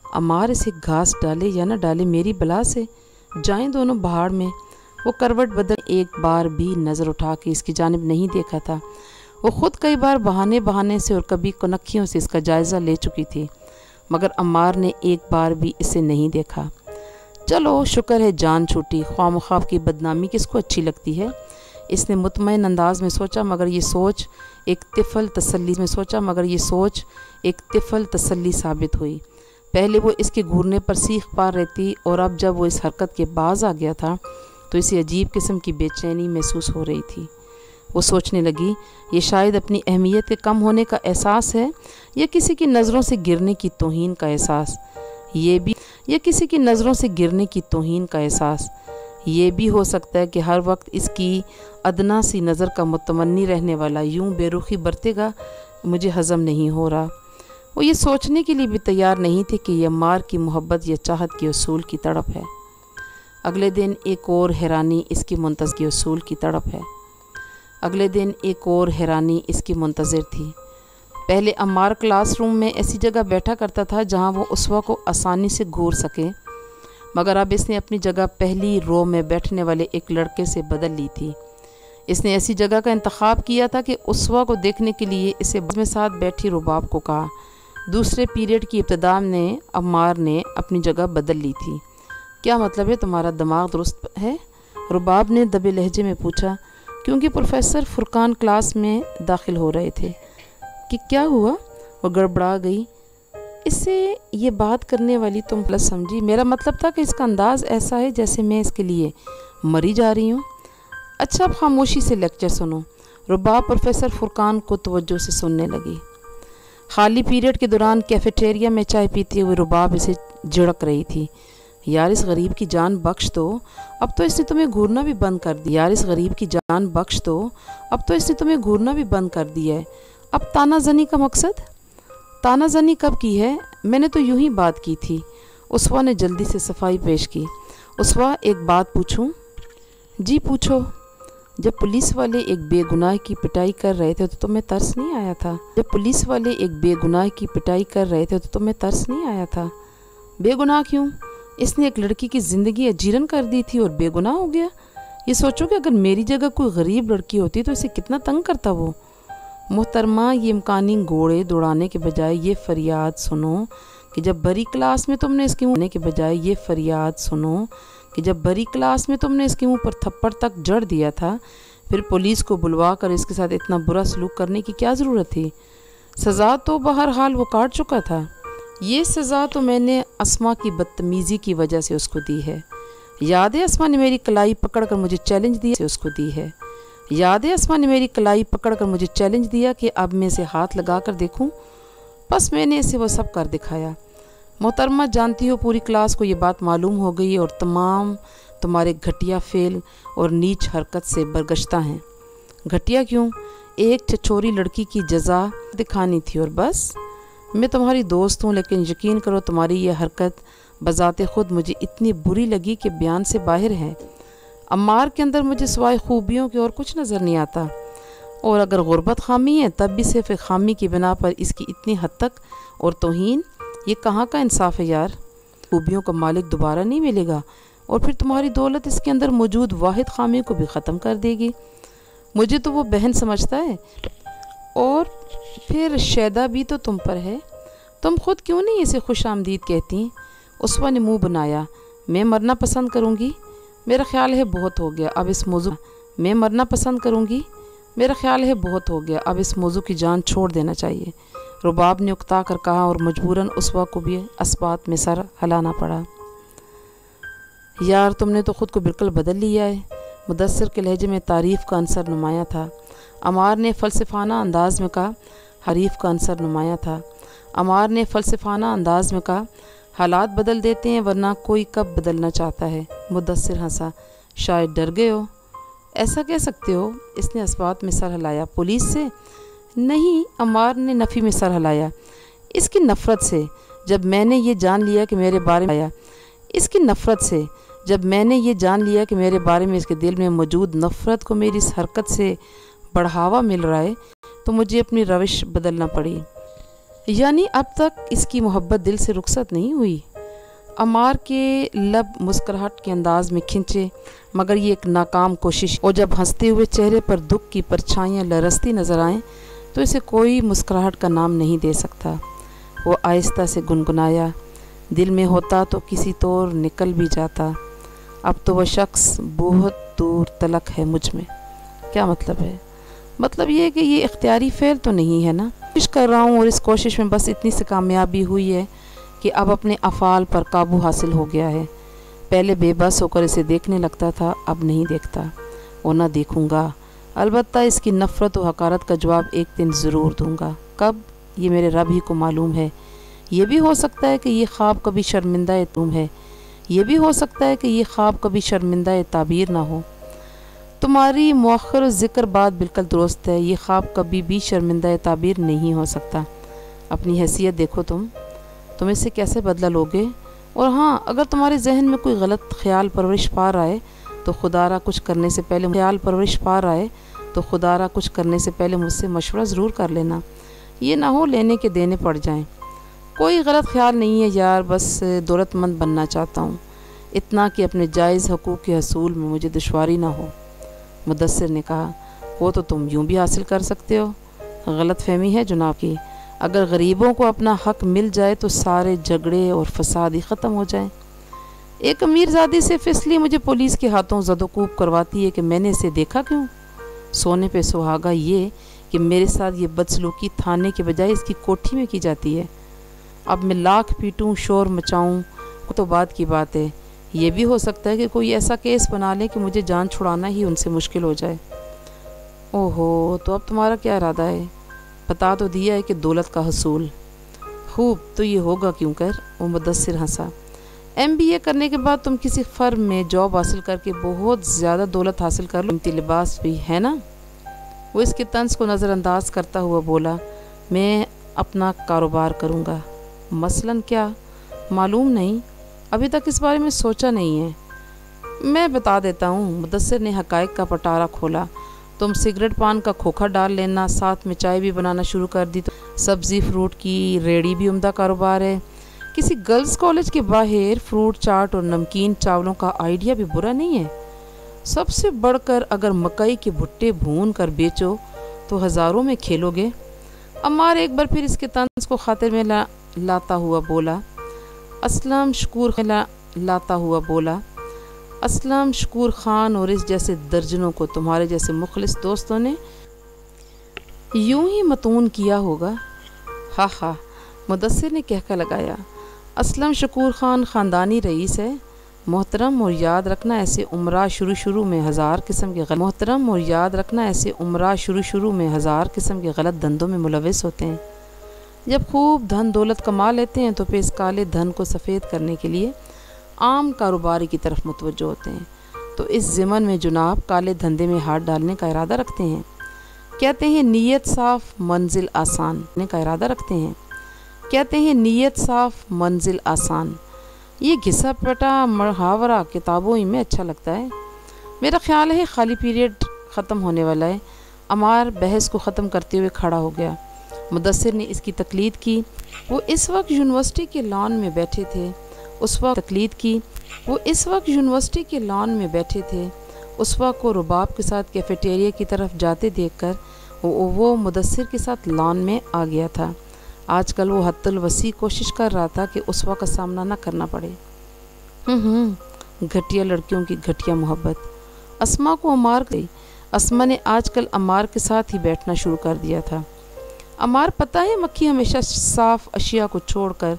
अमार इसे घास डाले या ना डाले मेरी बला से? जाएँ दोनों पहाड़ में। वो करवट बदल एक बार भी नज़र उठा के इसकी जानब नहीं देखा था। वो ख़ुद कई बार बहाने बहाने से और कभी कनखियों से इसका जायज़ा ले चुकी थी, मगर अम्मार ने एक बार भी इसे नहीं देखा। चलो, शुक्र है जान छूटी। ख्वाम ख्वाब की बदनामी किसको अच्छी लगती है? इसने मुतमिन अंदाज में सोचा, मगर ये सोच एक तिफल तसल्ली में सोचा, मगर ये सोच एक तिफल तसल्ली साबित हुई। पहले वो इसके घूरने पर सीख पा रहती और अब जब वो इस हरकत के बाज आ गया था तो इसे अजीब किस्म की बेचैनी महसूस हो रही थी। वो सोचने लगी, ये शायद अपनी अहमियत के कम होने का एहसास है, या किसी की नज़रों से गिरने की तोहन का एहसास? ये भी, या किसी की नज़रों से गिरने की तोहन का एहसास? ये भी हो सकता है कि हर वक्त इसकी अदना सी नज़र का मुतमनी रहने वाला यूँ बेरुखी बरतेगा, मुझे हज़म नहीं हो रहा। वो ये सोचने के लिए भी तैयार नहीं थे कि यह मार की मोहब्बत या चाहत के असूल की तड़प है। अगले दिन एक और हैरानी इसकी मुंतजगी असूल की तड़प है। अगले दिन एक और हैरानी इसकी मुंतज़र थी। पहले अम्मार क्लासरूम में ऐसी जगह बैठा करता था जहाँ वो उसवा को आसानी से घूर सके। मगर अब इसने अपनी जगह पहली रो में बैठने वाले एक लड़के से बदल ली थी। इसने ऐसी जगह का इंतखब किया था कि उसवा को देखने के लिए इसे में साथ बैठी रुबाब को कहा। दूसरे पीरियड की इब्तदा ने अम्मार ने अपनी जगह बदल ली थी। क्या मतलब है तुम्हारा दिमाग दुरुस्त है? रुबाब ने दबे लहजे में पूछा, क्योंकि प्रोफेसर फुरकान क्लास में दाखिल हो रहे थे। कि क्या हुआ? वो गड़बड़ा गई। इससे ये बात करने वाली तुम प्लस समझी। मेरा मतलब था कि इसका अंदाज़ ऐसा है जैसे मैं इसके लिए मरी जा रही हूँ। अच्छा अब खामोशी से लेक्चर सुनो। रुबाब प्रोफेसर फुरकान को तवज्जो से सुनने लगी। खाली पीरियड के दौरान कैफेटेरिया में चाय पीते हुए रुबाब इसे झिड़क रही थी। यार इस गरीब की जान बख्श दो। अब तो इसने तुम्हें घूरना भी बंद कर दिया। यार इस गरीब की जान बख्श दो। अब तो इसने तुम्हें घूरना भी बंद कर दिया है। अब ताना जनी का मकसद? ताना जनी कब की है? मैंने तो यूँ ही बात की थी। उसवा ने जल्दी से सफ़ाई पेश की। उसवा, एक बात पूछूँ? जी पूछो। जब पुलिस वाले एक बेगुनाह की पिटाई कर रहे थे तो तुम्हें तरस नहीं आया था? जब पुलिस वाले एक बेगुनाह की पिटाई कर रहे थे तो तुम्हें तरस नहीं आया था? बेगुनाह क्यों? इसने एक लड़की की ज़िंदगी अजीरन कर दी थी और बेगुनाह हो गया। ये सोचो कि अगर मेरी जगह कोई गरीब लड़की होती तो इसे कितना तंग करता वो। मोहतरमा, ये इम्कानी घोड़े दौड़ाने के बजाय ये फरियाद सुनो कि जब बड़ी क्लास में तुमने इसके मुँह के बजाय ये फरियाद सुनो कि जब बड़ी क्लास में तुमने इसके मुँह पर थप्पड़ तक जड़ दिया था, फिर पुलिस को बुलवा कर इसके साथ इतना बुरा सलूक करने की क्या ज़रूरत थी? सज़ा तो बहरहाल वो काट चुका था। ये सज़ा तो मैंने असमा की बदतमीज़ी की वजह से उसको दी है। याद है असमा ने मेरी कलाई पकड़ कर मुझे चैलेंज दिया से उसको दी है। याद है असमा ने मेरी कलाई पकड़ कर मुझे चैलेंज दिया कि अब मैं इसे हाथ लगा कर देखूँ। बस मैंने इसे वो सब कर दिखाया। मोहतरमा, जानती हो पूरी क्लास को ये बात मालूम हो गई और तमाम तुम्हारे घटिया फेल और नीच हरकत से बरगश्ता हैं। घटिया क्यों? एक छछोरी लड़की की जजा दिखानी थी और बस। मैं तुम्हारी दोस्त हूँ, लेकिन यकीन करो तुम्हारी यह हरकत बज़ात ख़ुद मुझे इतनी बुरी लगी कि बयान से बाहर है। अम्मार के अंदर मुझे सवाए खूबियों के और कुछ नज़र नहीं आता। और अगर गुर्बत खामी है, तब भी सिर्फ़ खामी की बिना पर इसकी इतनी हद तक और तोहन? ये कहाँ का इंसाफ है यार? खूबियों का मालिक दोबारा नहीं मिलेगा, और फिर तुम्हारी दौलत इसके अंदर मौजूद वाहिद खामी को भी ख़त्म कर देगी। मुझे तो वो बहन समझता है और फिर शैदा भी तो तुम पर है। तुम खुद क्यों नहीं इसे खुश आमदीद कहती? उसवा ने मुँह बनाया। मैं मरना पसंद करूँगी? मेरा ख्याल है बहुत हो गया। अब इस मौजू मैं मरना पसंद करूँगी? मेरा ख्याल है बहुत हो गया। अब इस मौजू की जान छोड़ देना चाहिए। रुबाब ने उकता कर कहा और मजबूरन उसवा को भी असबात में सर हलाना पड़ा। यार, तुमने तो ख़ुद को बिल्कुल बदल लिया है। मुदसर के लहजे में तारीफ़ का अंसर नुमाया था। अमार ने फ़लसफ़ाना अंदाज में कहा, हरीफ का अंसर नुमाया था। अमार ने फ़लसफ़ाना अंदाज में कहा, हालात बदल देते हैं वरना कोई कब बदलना चाहता है। मुदसर हंसा, शायद डर गए हो। ऐसा कह सकते हो, इसने इस्बात में सर हिलाया पुलिस से? नहीं, अमार ने नफ़ी में सर हिलाया। इसकी नफ़रत से, जब मैंने ये जान लिया कि मेरे बारे में आया इसकी नफ़रत से, जब मैंने ये जान लिया कि मेरे बारे में इसके दिल में मौजूद नफ़रत को मेरी इस हरकत से बढ़ावा मिल रहा है तो मुझे अपनी रविश बदलना पड़ी। यानी अब तक इसकी मोहब्बत दिल से रुखसत नहीं हुई। अमार के लब मुस्कुराहट के अंदाज में खिंचे, मगर ये एक नाकाम कोशिश। और जब हँसते हुए चेहरे पर दुख की परछाइयाँ लरसती नज़र आएँ तो इसे कोई मुस्कुराहट का नाम नहीं दे सकता। वो आहिस्ता से गुनगुनाया, दिल में होता तो किसी तौर निकल भी जाता। अब तो वह शख्स बहुत दूर तलक है मुझमें। क्या मतलब है? मतलब ये कि ये इख्तियारी फ़ेल तो नहीं है ना। कोशिश कर रहा हूँ और इस कोशिश में बस इतनी सी कामयाबी हुई है कि अब अपने अफ़ाल पर काबू हासिल हो गया है। पहले बेबस होकर इसे देखने लगता था, अब नहीं देखता और ना देखूँगा। अलबत् इसकी नफ़रत व हकारत का जवाब एक दिन ज़रूर दूँगा। कब? ये मेरे रब ही को मालूम है। ये भी हो सकता है कि ये ख्वाब कभी शर्मिंदा तुम है। ये भी हो सकता है कि ये ख्वाब कभी शर्मिंदा ताबीर ना हो। तुम्हारी मौखर ज़िक्र बात बिल्कुल दुरुस्त है। ये ख्वाब कभी भी शर्मिंदा ताबीर नहीं हो सकता। अपनी हैसियत देखो तुम। तुम इससे कैसे बदला लोगे? और हाँ अगर तुम्हारे जहन में कोई गलत ख्याल परवरिश पा रहा है तो खुदारा कुछ करने से पहले ख्याल परवरिश पा रहा है तो खुदारा कुछ करने से पहले मुझसे मशवरा ज़रूर कर लेना। ये ना हो लेने के देने पड़ जाएँ। कोई गलत ख्याल नहीं है यार, बस दौलतमंद बनना चाहता हूँ। इतना कि अपने जायज़ हकूक़ के हसूल में मुझे दुशारी ना हो। मुदसर ने कहा, वो तो तुम यूँ भी हासिल कर सकते हो। गलत फहमी है जनाब की। अगर गरीबों को अपना हक मिल जाए तो सारे झगड़े और फसाद ही ख़त्म हो जाए। एक अमीरजादी सिर्फ़ इसलिए मुझे पुलिस के हाथों जदोकूब करवाती है कि मैंने इसे देखा क्यों? सोने पे सुहागा ये कि मेरे साथ ये बदसलूकी थाने के बजाय इसकी कोठी में की जाती है। अब मैं लाख पीटूँ, शोर मचाऊँ तो बात की बात है। ये भी हो सकता है कि कोई ऐसा केस बना ले कि मुझे जान छुड़ाना ही उनसे मुश्किल हो जाए। ओहो तो अब तुम्हारा क्या इरादा है? बता तो दिया है कि दौलत का हसूल। खूब तो ये होगा क्यों कर? वो मुदसर हंसा। एम बी ए करने के बाद तुम किसी फर्म में जॉब हासिल करके बहुत ज़्यादा दौलत हासिल कर लो। लिबास भी है ना? वो इसके तंज को नज़रअंदाज करता हुआ बोला, मैं अपना कारोबार करूँगा। मसलन क्या? मालूम नहीं। अभी तक इस बारे में सोचा नहीं है। मैं बता देता हूँ मुदसर ने हकाइक का पटारा खोला। तुम सिगरेट पान का खोखा डाल लेना साथ में चाय भी बनाना शुरू कर दी तो सब्ज़ी फ्रूट की रेडी भी उम्दा कारोबार है। किसी गर्ल्स कॉलेज के बाहर फ्रूट चाट और नमकीन चावलों का आइडिया भी बुरा नहीं है? सबसे बढ़कर अगर मकई के भुट्टे भून कर बेचो तो हज़ारों में खेलोगे? अमार एक बार फिर इसके तंज को खातिर में ला, लाता हुआ बोला असलम शकूर ला, लाता हुआ बोला असलम शकूर ख़ान और इस जैसे दर्जनों को तुम्हारे जैसे मुखलिस दोस्तों ने यूँ ही मतून किया होगा। हा हा मुदसर ने कहकर लगाया असलम शकूर ख़ान ख़ानदानी रईस है मोहतरम और याद रखना ऐसे उम्र शुरू शुरू में हज़ार किस्म के मोहतरम और याद रखना ऐसे उम्र शुरू शुरू में हज़ार किस्म के गलत धंधों में मुलविस होते हैं। जब खूब धन दौलत कमा लेते हैं तो फिर इस काले धन को सफ़ेद करने के लिए आम कारोबारी की तरफ़ मुतवजो होते हैं। तो इस ज़मन में जुनाब काले धंधे में हाथ डालने का इरादा रखते हैं। कहते हैं, नीयत साफ़, मंजिल आसान ने का इरादा रखते हैं। कहते हैं, नीयत साफ़, मंजिल आसान ये घिसा पटा मुहावरा किताबों ही में अच्छा लगता है। मेरा ख्याल है, खाली पीरियड ख़त्म होने वाला है। अमार बहस को ख़त्म करते हुए खड़ा हो गया। मुदसर ने इसकी तकलीद की। वो इस वक्त यूनिवर्सिटी के लॉन में बैठे थे। उस वक्त तकलीद की। वो इस वक्त यूनिवर्सिटी के लॉन में बैठे थे। उस वक्त को रुबाब के साथ कैफेटेरिया की तरफ़ जाते देखकर वो वो मुदसर के साथ लॉन में आ गया था। आजकल वो हत्तल वसी कोशिश कर रहा था कि उस वक्त का सामना ना करना पड़े। घटिया लड़कियों की घटिया मोहब्बत। असमा को अमार गई। असमा ने आजकल अमार के साथ ही बैठना शुरू कर दिया था। अमार, पता है मक्खी हमेशा साफ़ अशिया को छोड़कर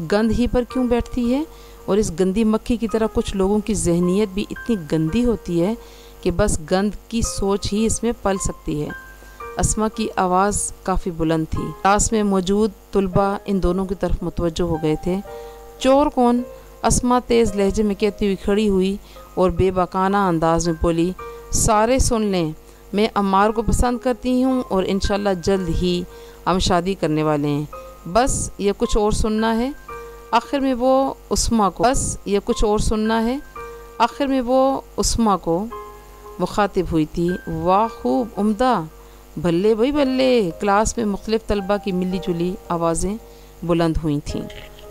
गंद ही पर क्यों बैठती है? और इस गंदी मक्खी की तरह कुछ लोगों की जहनीत भी इतनी गंदी होती है कि बस गंद की सोच ही इसमें पल सकती है। असमा की आवाज़ काफ़ी बुलंद थी। क्लास में मौजूद तलबा इन दोनों की तरफ़ मुतवजो हो गए थे। चोर कौन? असमा तेज़ लहजे में कहती हुई खड़ी हुई और बेबाकाना अंदाज में बोली, सारे सुन लें। मैं अम्मार को पसंद करती हूँ और इन जल्द ही हम शादी करने वाले हैं। बस ये कुछ और सुनना है। आखिर में वो उस्मा को बस ये कुछ और सुनना है। आखिर में वो उस्मा को मुखातिब हुई थी। वाह, खूब उम्दा। बल्ले भाई बल्ले क्लास में मुख्तलिफ़ तलबा की मिली जुली आवाज़ें बुलंद हुई थीं।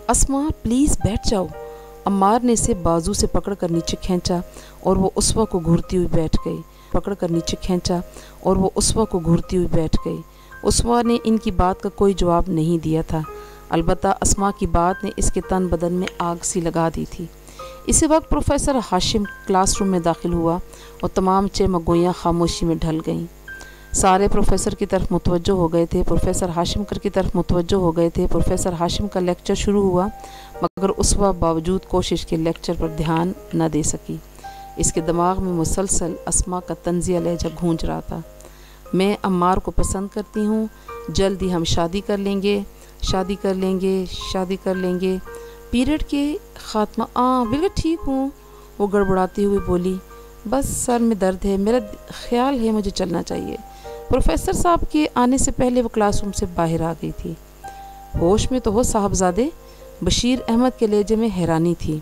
असमा, प्लीज़ बैठ जाओ। अम्मार ने इसे बाजू से पकड़ कर नीचे खींचा और वो उसवा को घूरती हुई बैठ गई। पकड़ कर नीचे खींचा और वो उसवा को घूरती हुई बैठ गई। उसवा ने इनकी बात का कोई जवाब नहीं दिया था। अलबत्ता असमा की बात ने इसके तन बदन में आग सी लगा दी थी। इसी वक्त प्रोफेसर हाशिम क्लासरूम में दाखिल हुआ और तमाम चमगोयाँ खामोशी में ढल गईं। सारे प्रोफेसर की तरफ़ मुतवजो हो गए थे। प्रोफेसर हाशिम कर की तरफ़ मुतवजो हो गए थे। प्रोफेसर हाशिम का लेक्चर शुरू हुआ, मगर उस वक्त बावजूद कोशिश के लेक्चर पर ध्यान न दे सकी। इसके दिमाग में मुसलसल असमा का तंजिया लहजा गूंज रहा था। मैं अम्मार को पसंद करती हूँ। जल्द ही हम शादी कर लेंगे। शादी कर लेंगे। शादी कर लेंगे। पीरियड के ख़ात्मा आ बिल्कुल ठीक हूँ। वो गड़बड़ाती हुई बोली, बस सर में दर्द है। मेरा ख्याल है मुझे चलना चाहिए। प्रोफेसर साहब के आने से पहले वो क्लासरूम से बाहर आ गई थी। होश में तो हो साहबजादे। बशीर अहमद के लहजे में हैरानी थी।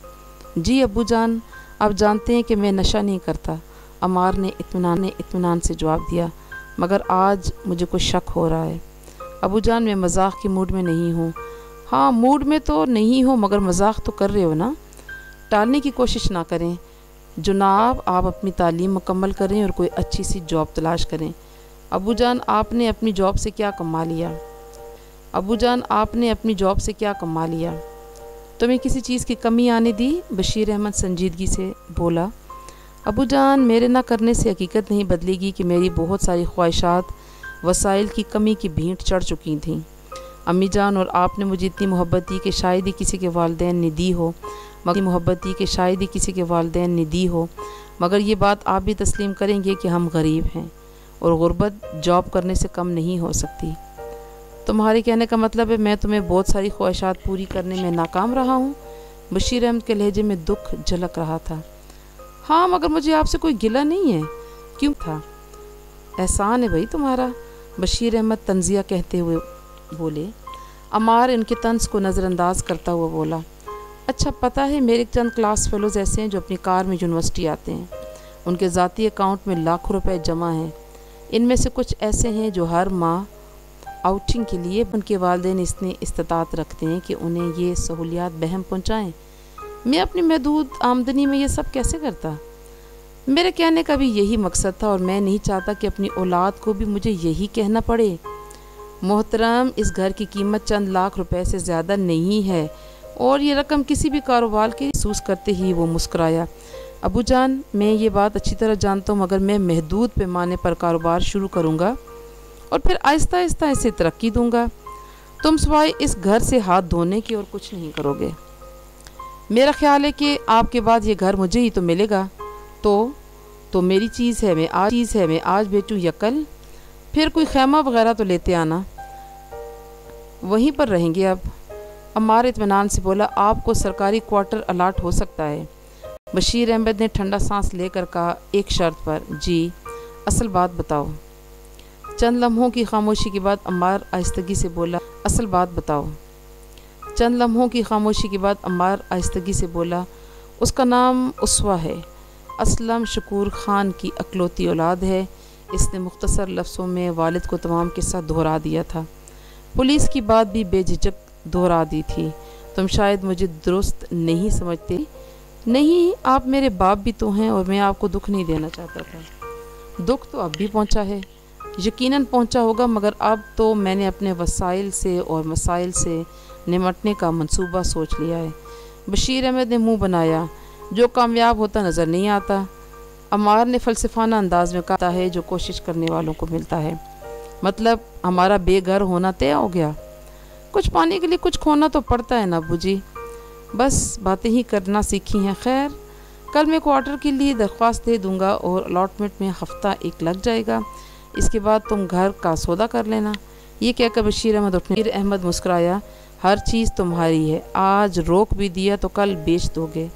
जी, अबू जान आप जानते हैं कि मैं नशा नहीं करता। अमार ने इतमान ने इतमान से जवाब दिया, मगर आज मुझे कुछ शक हो रहा है। अबू जान, मैं मज़ाक के मूड में नहीं हूँ। हाँ मूड में तो नहीं हो, मगर मज़ाक तो कर रहे हो ना? टालने की कोशिश ना करें। जुनाब, आप अपनी तालीम मुकम्मल करें और कोई अच्छी सी जॉब तलाश करें। अबू जान, आपने अपनी जॉब से क्या कमा लिया? अबू जान, आपने अपनी जॉब से क्या कमा लिया? तुम्हें किसी चीज़ की कमी आने दी, बशीर अहमद संजीदगी से बोला, अबू जान, मेरे ना करने से हकीकत नहीं बदलेगी कि मेरी बहुत सारी ख्वाहिशात, वसाइल की कमी की भींट चढ़ चुकी थीं। अम्मी जान, और आपने मुझे इतनी मोहब्बत दी कि शायद ही किसी के वालदे ने दी हो। मगर मोहब्बत दी कि शायद ही किसी के वालदे ने दी हो। मगर ये बात आप भी तस्लीम करेंगे कि हम गरीब हैं, और गुर्बत जॉब करने से कम नहीं हो सकती। तुम्हारे कहने का मतलब है, मैं तुम्हें बहुत सारी ख्वाहिशात पूरी करने में नाकाम रहा हूँ। बशीर अहमद के लहजे में दुख झलक रहा था। हाँ मगर मुझे आपसे कोई गिला नहीं है। क्यों था? एहसान है भाई तुम्हारा, बशीर अहमद तंजिया कहते हुए बोले। अमार इनके तंज को नज़रअंदाज करता हुआ बोला अच्छा पता है, मेरे चंद क्लास फेलोज़ ऐसे हैं जो अपनी कार में यूनिवर्सिटी आते हैं। उनके ज़ाती अकाउंट में लाखों रुपए जमा हैं। इनमें से कुछ ऐसे हैं जो हर माह आउटिंग के लिए उनके वालदेन इसने इस्तात रखते हैं कि उन्हें ये सहूलियात बहम पहुँचाएँ। मैं अपनी महदूद आमदनी में ये सब कैसे करता? मेरे कहने का भी यही मकसद था और मैं नहीं चाहता कि अपनी औलाद को भी मुझे यही कहना पड़े। मोहतरम, इस घर की कीमत चंद लाख रुपए से ज़्यादा नहीं है और ये रकम किसी भी कारोबार के महसूस करते ही वो मुस्कराया। अबू जान, मैं ये बात अच्छी तरह जानता हूँ, मगर मैं महदूद पैमाने पर कारोबार शुरू करूँगा। और फिर आहिस्ता आहिस्ता इसे तरक्की दूँगा। तुम सवाए इस घर से हाथ धोने की और कुछ नहीं करोगे। मेरा ख्याल है कि आपके बाद ये घर मुझे ही तो मिलेगा। तो तो मेरी चीज़ है, मैं आज चीज़ है, मैं आज बेचूँ या कल? फिर कोई खैमा वगैरह तो लेते आना। वहीं पर रहेंगे अब। अमार इतमान से बोला, आपको सरकारी क्वार्टर अलाट हो सकता है। बशीर अहमद ने ठंडा सांस लेकर कहा, एक शर्त पर। जी, असल बात बताओ। चंद लम्हों की खामोशी के बाद अम्मार आहिस्तगी से बोला, असल बात बताओ। चंद लम्हों की खामोशी के बाद अम्मार आहिस्तगी से बोला, उसका नाम उसवा है। असलम शकूर ख़ान की अकलौती औलाद है। इसने मुख्तसर लफ्ज़ों में वालिद को तमाम किस्सा दोहरा दिया था। पुलिस की बात भी बेझिझक दोहरा दी थी। तुम शायद मुझे दुरुस्त नहीं समझते। नहीं, आप मेरे बाप भी तो हैं और मैं आपको दुख नहीं देना चाहता था। दुख तो अब भी पहुँचा है। यकीनन पहुँचा होगा, मगर अब तो मैंने अपने वसाइल से और मसाइल से निमटने का मंसूबा सोच लिया है। बशीर अहमद ने मुँह बनाया, जो कामयाब होता नज़र नहीं आता। अमार ने फ़लसफ़ाना अंदाज में कहा, है जो कोशिश करने वालों को मिलता है। मतलब हमारा बेघर होना तय हो गया। कुछ पाने के लिए कुछ खोना तो पड़ता है ना जी बस, बातें ही करना सीखी हैं, खैर। कल मैं क्वार्टर के लिए दरख्वास्त दे दूँगा और अलाटमेंट में हफ़्ता एक लग जाएगा। इसके बाद तुम घर का सौदा कर लेना। ये कहकर बशीर अहमद उठने फिर अहमद मुस्कराया, हर चीज़ तुम्हारी है, आज रोक भी दिया तो कल बेच दोगे।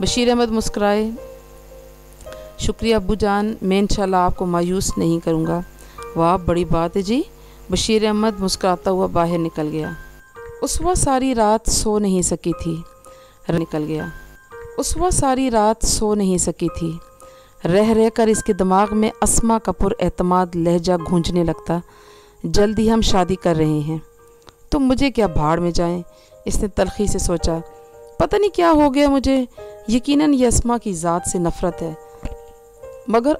बशीर अहमद मुस्कराए, शुक्रिया अबू जान, मैं इंशाल्लाह आपको मायूस नहीं करूँगा। वाह, बड़ी बात है जी। बशीर अहमद मुस्कुराता हुआ बाहर निकल गया। उस वह सारी रात सो नहीं सकी थी। निकल गया। उस वह सारी रात सो नहीं सकी थी। रह रह कर इसके दिमाग में असमा का पुरमाद लहजा गूंजने लगता, जल्दी हम शादी कर रहे हैं। तो मुझे क्या भाड़ में जाएँ? इसने तलखी से सोचा, पता नहीं क्या हो गया मुझे, यकीनन ये असमा की ज़ात से नफ़रत है। मगर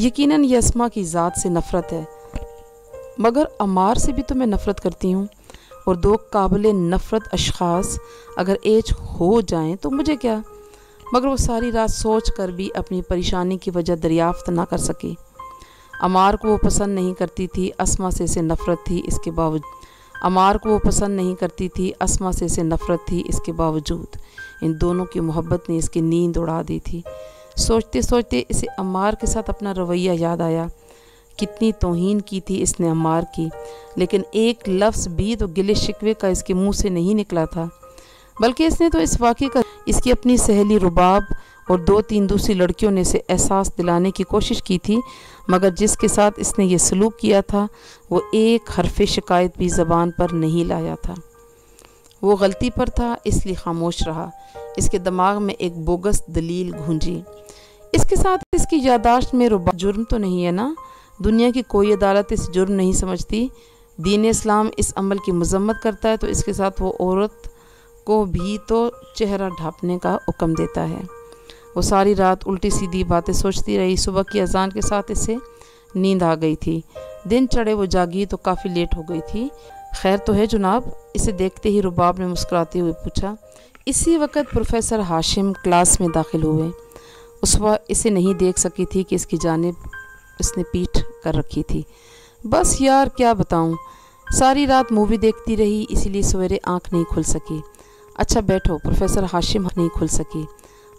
यकीनन ये असमा की ज़ात से नफ़रत है। मगर अमार से भी तो मैं नफ़रत करती हूँ, और दो काबिल नफ़रत अशखास अगर एज हो जाएँ तो मुझे क्या? मगर वो सारी रात सोच कर भी अपनी परेशानी की वजह दरियाफ्त ना कर सकी। अमार को वो पसंद नहीं करती थी असमा से इसे नफ़रत थी इसके बावजूद। अमार को वो पसंद नहीं करती थी असमा से इसे नफ़रत थी इसके बावजूद। इन दोनों की मोहब्बत ने इसकी नींद उड़ा दी थी। सोचते सोचते इसे अमार के साथ अपना रवैया याद आया। कितनी तोहन की थी इसने अमार की। लेकिन एक लफ्ज़ भी तो गिले शिकवे का इसके मुँह से नहीं निकला था। बल्कि इसने तो इस वाक़े का, इसकी अपनी सहेली रुबाब और दो तीन दूसरी लड़कियों ने इसे एहसास दिलाने की कोशिश की थी, मगर जिसके साथ इसने ये सलूक किया था, वो एक हरफ शिकायत भी ज़बान पर नहीं लाया था। वो गलती पर था, इसलिए खामोश रहा। इसके दिमाग में एक बोगस दलील गूंजी। इसके साथ इसकी यादाश्त में रुबा जुर्म तो नहीं है ना? दुनिया की कोई अदालत इस जुर्म नहीं समझती। दीन इस्लाम इस अमल की मजम्मत करता है तो इसके साथ वो औरत को भी तो चेहरा ढाँपने का हुक्म देता है। वो सारी रात उल्टी सीधी बातें सोचती रही। सुबह की अजान के साथ इसे नींद आ गई थी। दिन चढ़े, वो जागी तो काफ़ी लेट हो गई थी। खैर तो है जनाब, इसे देखते ही रुबाब ने मुस्कुराते हुए पूछा, इसी वक्त प्रोफेसर हाशिम क्लास में दाखिल हुए। उस वक्त इसे नहीं देख सकी थी कि इसकी जानब इसने पीठ कर रखी थी। बस यार, क्या बताऊँ? सारी रात मूवी देखती रही, इसीलिए सवेरे आँख नहीं खुल सकी। अच्छा बैठो, प्रोफेसर हाशिम नहीं खुल सकी।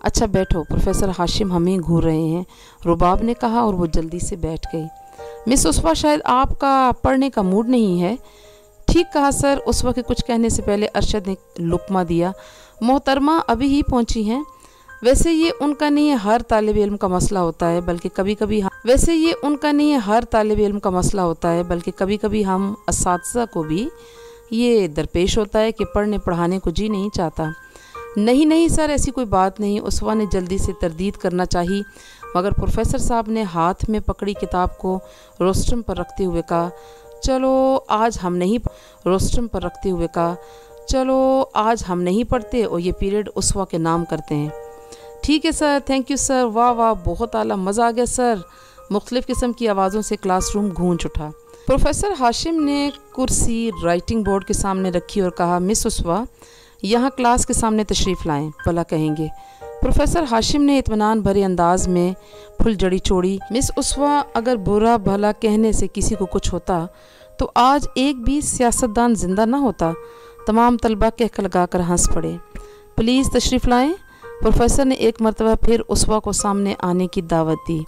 अच्छा बैठो, प्रोफेसर हाशिम हमें घूर रहे हैं। रुबाब ने कहा और वो जल्दी से बैठ गई। मिस उसवा शायद आपका पढ़ने का मूड नहीं है? ठीक कहा, सर। उस वक्त कुछ कहने से पहले अरशद ने लुकमा दिया। मोहतरमा अभी ही पहुँची हैं। वैसे ये उनका नहीं है, हर तालब इल्म का मसला होता है, बल्कि कभी कभी हम वैसे ये उनका नहीं है, हर तालब इल्म का मसला होता है, बल्कि कभी कभी हम इस को भी ये दरपेश होता है कि पढ़ने पढ़ाने को जी नहीं चाहता। नहीं नहीं सर, ऐसी कोई बात नहीं। उसवा ने जल्दी से तरदीद करना चाहिए मगर प्रोफेसर साहब ने हाथ में पकड़ी किताब को रोस्ट्रम पर रखते हुए कहा, चलो, आज हम नहीं रोस्ट्रम पर रखते हुए कहा, चलो, आज हम नहीं पढ़ते और ये पीरियड उसवा के नाम करते हैं। ठीक है सर, थैंक यू सर। वाह वाह, बहुत आला मज़ा आ गया सर। मुख्तलिफ़ किस्म की आवाज़ों से क्लासरूम गूंज उठा। प्रोफेसर हाशिम ने कुर्सी राइटिंग बोर्ड के सामने रखी और कहा, मिस उसवा, यहाँ क्लास के सामने तशरीफ़ लाएँ, भला कहेंगे। प्रोफेसर हाशिम ने इतमान भरे अंदाज में फुल जड़ी चोड़ी मिस उसवा, अगर बुरा भला कहने से किसी को कुछ होता तो आज एक भी सियासतदान ज़िंदा ना होता, तमाम तलबा कह लगा कर हंस पड़े। प्लीज़ तशरीफ़ लाएँ। प्रोफेसर ने एक मरतबा फिर उसवा को सामने आने की दावत दी।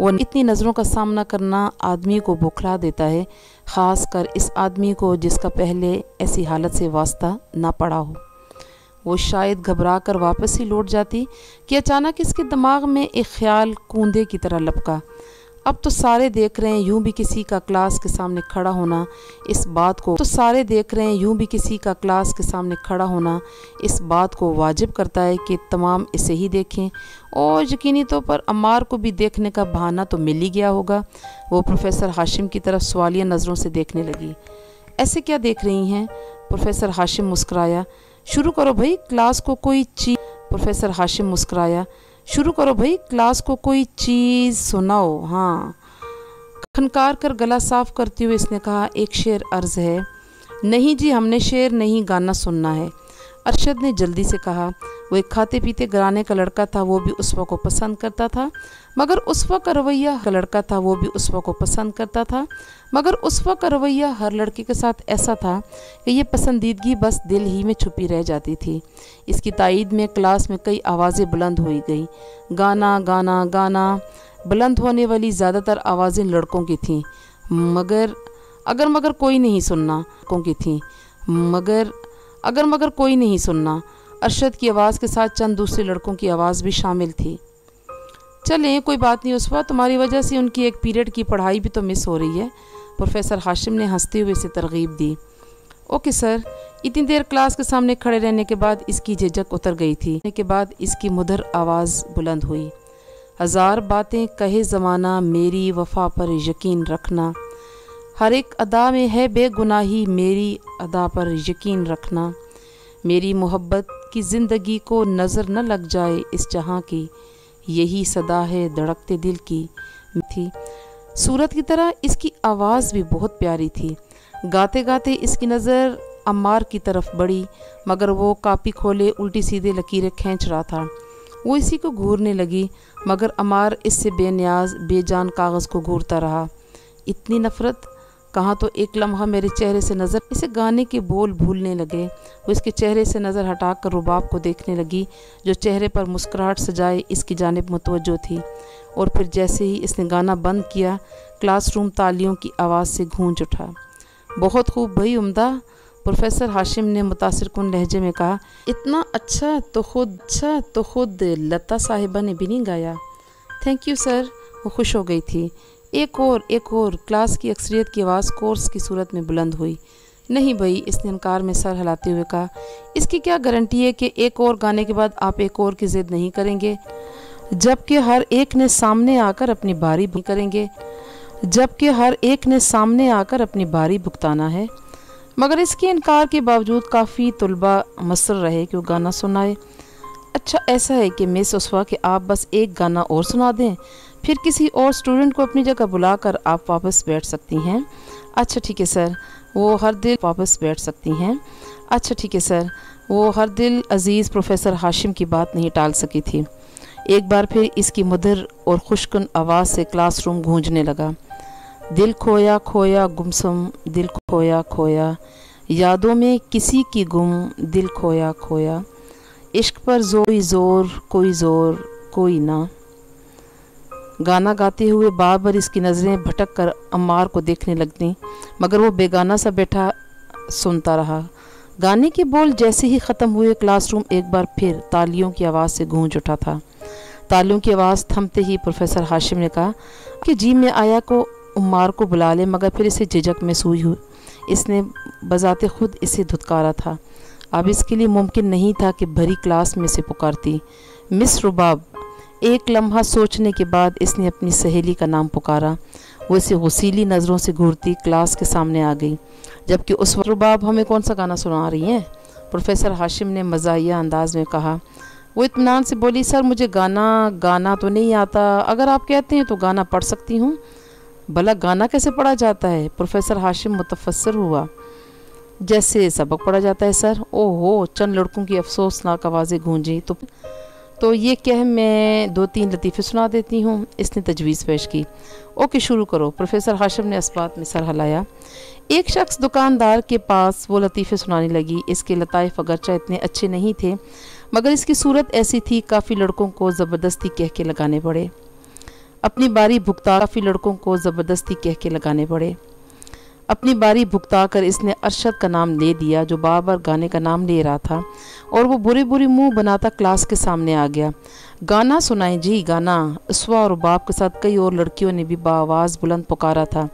वो इतनी नज़रों का सामना करना आदमी को बुखला देता है ख़ास कर इस आदमी को जिसका पहले ऐसी हालत से वास्ता ना पड़ा हो। वो शायद घबरा कर वापस ही लौट जाती कि अचानक इसके दिमाग में एक ख्याल कूदे की तरह लपका। अब तो सारे देख रहे हैं, यूँ भी किसी का क्लास के सामने खड़ा होना इस बात को तो सारे देख रहे हैं, यूँ भी किसी का क्लास के सामने खड़ा होना इस बात को वाजिब करता है कि तमाम इसे ही देखें। और यकीनी तौर तो पर अमार को भी देखने का बहाना तो मिल ही गया होगा। वो प्रोफेसर हाशिम की तरफ़ सवालिया नज़रों से देखने लगी। ऐसे क्या देख रही हैं? प्रोफेसर हाशिम मुस्कुराया। शुरू करो भाई, क्लास को कोई चीज़ प्रोफेसर हाशिम मुस्कुराया। शुरू करो भाई, क्लास को कोई चीज़ सुनाओ हाँ। खनकार कर गला साफ़ करते हुए इसने कहा, एक शेर अर्ज़ है। नहीं जी, हमने शेर नहीं, गाना सुनना है। अरशद ने जल्दी से कहा, वो एक खाते पीते गराने का लड़का था, वो भी उसवा को पसंद करता था। मगर उस वक्त का रवैया का लड़का था, वो भी उस वक्त को पसंद करता था। मगर उस वक्त का रवैया हर लड़के के साथ ऐसा था कि ये पसंदीदगी बस दिल ही में छुपी रह जाती थी। इसकी तायद में, क्लास में कई आवाज़ें बुलंद हुई गई। गाना गाना गाना, बुलंद होने वाली ज़्यादातर आवाज़ें लड़कों की थीं। मगर, अगर मगर कोई नहीं सुनना, लड़कों की थीं। मगर, अगर मगर कोई नहीं सुनना, अरशद की आवाज़ के साथ चंद दूसरे लड़कों की आवाज़ भी शामिल थी। चलें, कोई बात नहीं, उस वक्त तुम्हारी वजह से उनकी एक पीरियड की पढ़ाई भी तो मिस हो रही है। प्रोफेसर हाशिम ने हँसते हुए इसे तरगीब दी। ओके सर, इतनी देर क्लास के सामने खड़े रहने के बाद इसकी झिझक उतर गई थी। के बाद इसकी मुधर आवाज़ बुलंद हुई। हज़ार बातें कहे ज़माना, मेरी वफा पर यकीन रखना। हर एक अदा में है बेगुनाही, मेरी अदा पर यकीन रखना। मेरी मोहब्बत की ज़िंदगी को नज़र न लग जाए इस जहाँ की। यही सदा है धड़कते दिल की थी सूरत की तरह इसकी आवाज़ भी बहुत प्यारी थी। गाते गाते इसकी नज़र अम्मार की तरफ़ बढ़ी, मगर वो कापी खोले उल्टी सीधे लकीरें खींच रहा था। वो इसी को घूरने लगी, मगर अमार इससे बेनियाज, बेजान कागज़ को घूरता रहा। इतनी नफ़रत कहाँ तो एक लम्हा मेरे चेहरे से नज़र, इसे गाने के बोल भूलने लगे। वो इसके चेहरे से नज़र हटाकर रुबाब को देखने लगी, जो चेहरे पर मुस्कुराहट सजाए, इसकी जानब मुतवजो थी। और फिर जैसे ही इसने गाना बंद किया, क्लासरूम तालियों की आवाज़ से गूंज उठा। बहुत खूब भाई उम्दा, प्रोफेसर हाशिम ने मुतासर कन लहजे में कहा, इतना अच्छा तो खुद अच्छा तो खुद, लता साहिबा ने भी नहीं गाया? थैंक यू सर, वो खुश हो गई थी। एक और एक और, क्लास की अक्सरियत की आवाज़ कोर्स की सूरत में बुलंद हुई। नहीं भाई, इसने इनकार में सर हिलाते हुए कहा, इसकी क्या गारंटी है कि एक और गाने के बाद आप एक और की ज़िद नहीं करेंगे? जबकि हर एक ने सामने आकर अपनी बारी करेंगे। जबकि हर एक ने सामने आकर अपनी बारी भुगताना है। मगर इसके इनकार के बावजूद काफ़ी तलबा मसर रहे कि वो गाना सुनाए। अच्छा ऐसा है कि मिस उसवा कि आप बस एक गाना और सुना दें फिर किसी और स्टूडेंट को अपनी जगह बुलाकर आप वापस बैठ सकती हैं। अच्छा ठीक है सर वो हर दिल वापस बैठ सकती हैं। अच्छा ठीक है सर वो हर दिल अज़ीज़ प्रोफेसर हाशिम की बात नहीं टाल सकी थी। एक बार फिर इसकी मधुर और खुशकन आवाज़ से क्लासरूम गूंजने लगा। दिल खोया खोया, गुमसम, दिल खोया खोया। यादों में किसी की गुम, दिल खोया खोया। इश्क पर जोई ज़ोर, कोई ज़ोर, कोई ना। गाना गाते हुए बार बार इसकी नज़रें भटक कर अम्मार को देखने लगती। मगर वो बेगाना सा बैठा सुनता रहा। गाने के बोल जैसे ही ख़त्म हुए, क्लासरूम एक बार फिर तालियों की आवाज़ से गूंज उठा था। तालियों की आवाज़ थमते ही प्रोफेसर हाशिम ने कहा कि जी मैं आया को उम्मार को बुला ले, मगर फिर इसे झिझक में सूई हुई। इसने बजाते खुद इसे धुतकारा था। अब इसके लिए मुमकिन नहीं था कि भरी क्लास में से पुकारती। मिस रुबाब एक लम्हा सोचने के बाद इसने अपनी सहेली का नाम पुकारा। वो इसे गसीली नज़रों से घूरती क्लास के सामने आ गई। जबकि उस वक्त हमें कौन सा गाना सुना रही हैं? प्रोफेसर हाशिम ने मज़ाहिया अंदाज में कहा, वो इतमान से बोली, सर, मुझे गाना गाना तो नहीं आता। अगर आप कहते हैं तो गाना पढ़ सकती हूँ। भला गाना कैसे पढ़ा जाता है? प्रोफेसर हाशिम मुतफसर हुआ, जैसे सबक पढ़ा जाता है, सर। ओहो, चंद लड़कों की अफसोसनाक आवाज़ें गूंजी। तो तो ये कह मैं दो तीन लतीफ़े सुना देती हूँ। इसने तजवीज़ पेश की। ओके, शुरू करो। प्रोफेसर हाशिम ने इसबात में सर हलाया। एक शख्स दुकानदार के पास वो लतीफ़े सुनाने लगी। इसके लताइफ अगरचा इतने अच्छे नहीं थे, मगर इसकी सूरत ऐसी थी, काफ़ी लड़कों को ज़बरदस्ती कह के लगाने पड़े। अपनी बारी भुगता काफ़ी लड़कों को ज़बरदस्ती कह के लगाने पड़े। अपनी बारी भुगता कर इसने अरशद का नाम ले दिया, जो बार बार गाने का नाम ले रहा था, और वो बुरे बुरे मुँह बनाता क्लास के सामने आ गया। गाना सुनाए जी, गाना। उसवा और बाप के साथ कई और लड़कियों ने भी बावाज़ बुलंद पुकारा था।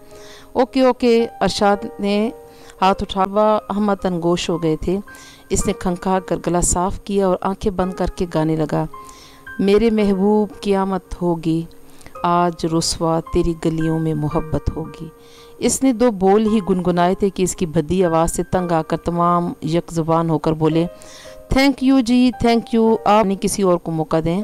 ओके ओके, अरशाद ने हाथ उठा अहमद अनगोश हो गए थे। इसने खंखा कर गला साफ़ किया और आँखें बंद करके गाने लगा। मेरे महबूब, क़ियामत होगी, आज रसवा तेरी गलियों में मोहब्बत होगी। इसने दो बोल ही गुनगुनाए थे कि इसकी भद्दी आवाज़ से तंग आकर तमाम यक ज़ुबान होकर बोले थैंक यू जी थैंक यू आप नहीं किसी और को मौका दें।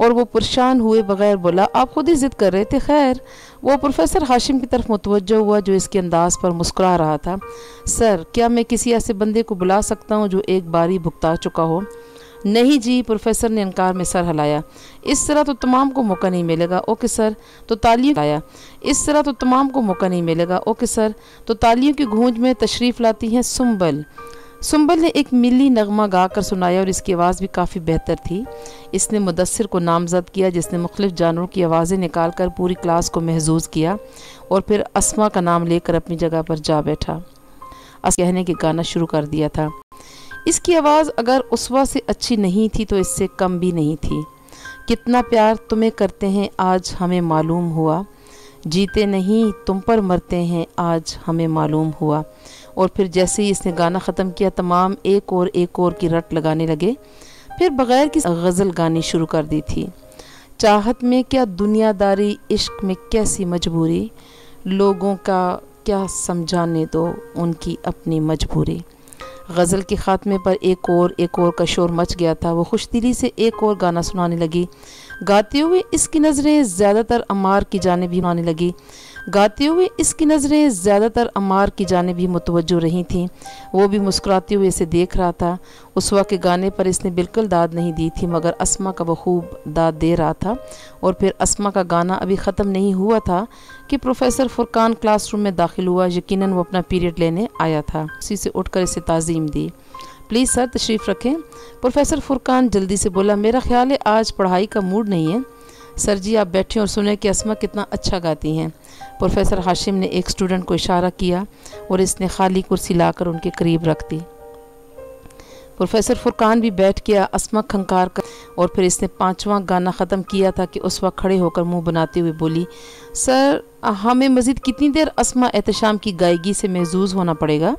और वो परेशान हुए बगैर बोला, आप खुद ही ज़िद कर रहे थे, खैर। वो प्रोफेसर हाशिम की तरफ़ मुतवजह हुआ, जो इसके अंदाज पर मुस्कुरा रहा था, सर, क्या मैं किसी ऐसे बंदे को बुला सकता हूँ जो एक बारी भुगता चुका हो? नहीं जी, प्रोफेसर ने इनकार में सर हलाया। इस तरह तो तमाम को मौका नहीं मिलेगा, ओके सर तो तालियों लाया इस तरह तो तमाम को मौका नहीं मिलेगा, ओके सर तो तालियों की गूंज में तशरीफ़ लाती हैं सुम्बल सुम्बल ने एक मिली नगमा गा कर सुनाया और इसकी आवाज़ भी काफ़ी बेहतर थी। इसने मुदसर को नामजद किया, जिसने मुख्तलिफ़ जानवरों की आवाज़ें निकाल कर पूरी क्लास को महजूज किया और फिर असमा का नाम लेकर अपनी जगह पर जा बैठा। अस कहने के गाना शुरू कर दिया था। इसकी आवाज़ अगर उसवा से अच्छी नहीं थी तो इससे कम भी नहीं थी। कितना प्यार तुम्हें करते हैं, आज हमें मालूम हुआ। जीते नहीं, तुम पर मरते हैं, आज हमें मालूम हुआ। और फिर जैसे ही इसने गाना ख़त्म किया, तमाम एक और एक और की रट लगाने लगे। फिर बग़ैर की गज़ल गानी शुरू कर दी थी। चाहत में क्या दुनियादारी, इश्क में कैसी मजबूरी? लोगों का क्या समझाने दो, उनकी अपनी मजबूरी। गज़ल के ख़ात्मे पर एक और एक और का शोर मच गया था। वो खुश दिली से एक और गाना सुनाने लगी। गाते हुए इसकी नज़रें ज़्यादातर अमार की जानब भी आने लगी। गाते हुए इसकी नज़रें ज़्यादातर अमार की जानब भी मुतवजो रही थीं। वो भी मुस्कुराते हुए इसे देख रहा था। उस वक्त के गाने पर इसने बिल्कुल दाद नहीं दी थी, मगर असमा का खूब दाद दे रहा था। और फिर असमा का गाना अभी ख़त्म नहीं हुआ था कि प्रोफेसर फ़ुरकान क्लासरूम में दाखिल हुआ, यकीनन वो अपना पीरियड लेने आया था। उसी से उठकर इसे ताज़ीम दी। प्लीज़ सर, तशरीफ़ रखें। प्रोफेसर फ़ुरकान जल्दी से बोला, मेरा ख्याल है आज पढ़ाई का मूड नहीं है। सर जी, आप बैठे और सुने कि असमा कितना अच्छा गाती हैं। प्रोफेसर हाशिम ने एक स्टूडेंट को इशारा किया और इसने खाली कुर्सी लाकर उनके करीब रख दी। प्रोफेसर फुरकान भी बैठ गया असमा खंकार कर, और फिर इसने पांचवा गाना ख़त्म किया था कि उस वक्त खड़े होकर मुँह बनाते हुए बोली, सर, हमें मज़ीद कितनी देर असमा एहतशाम की गायगी से महजूज होना पड़ेगा?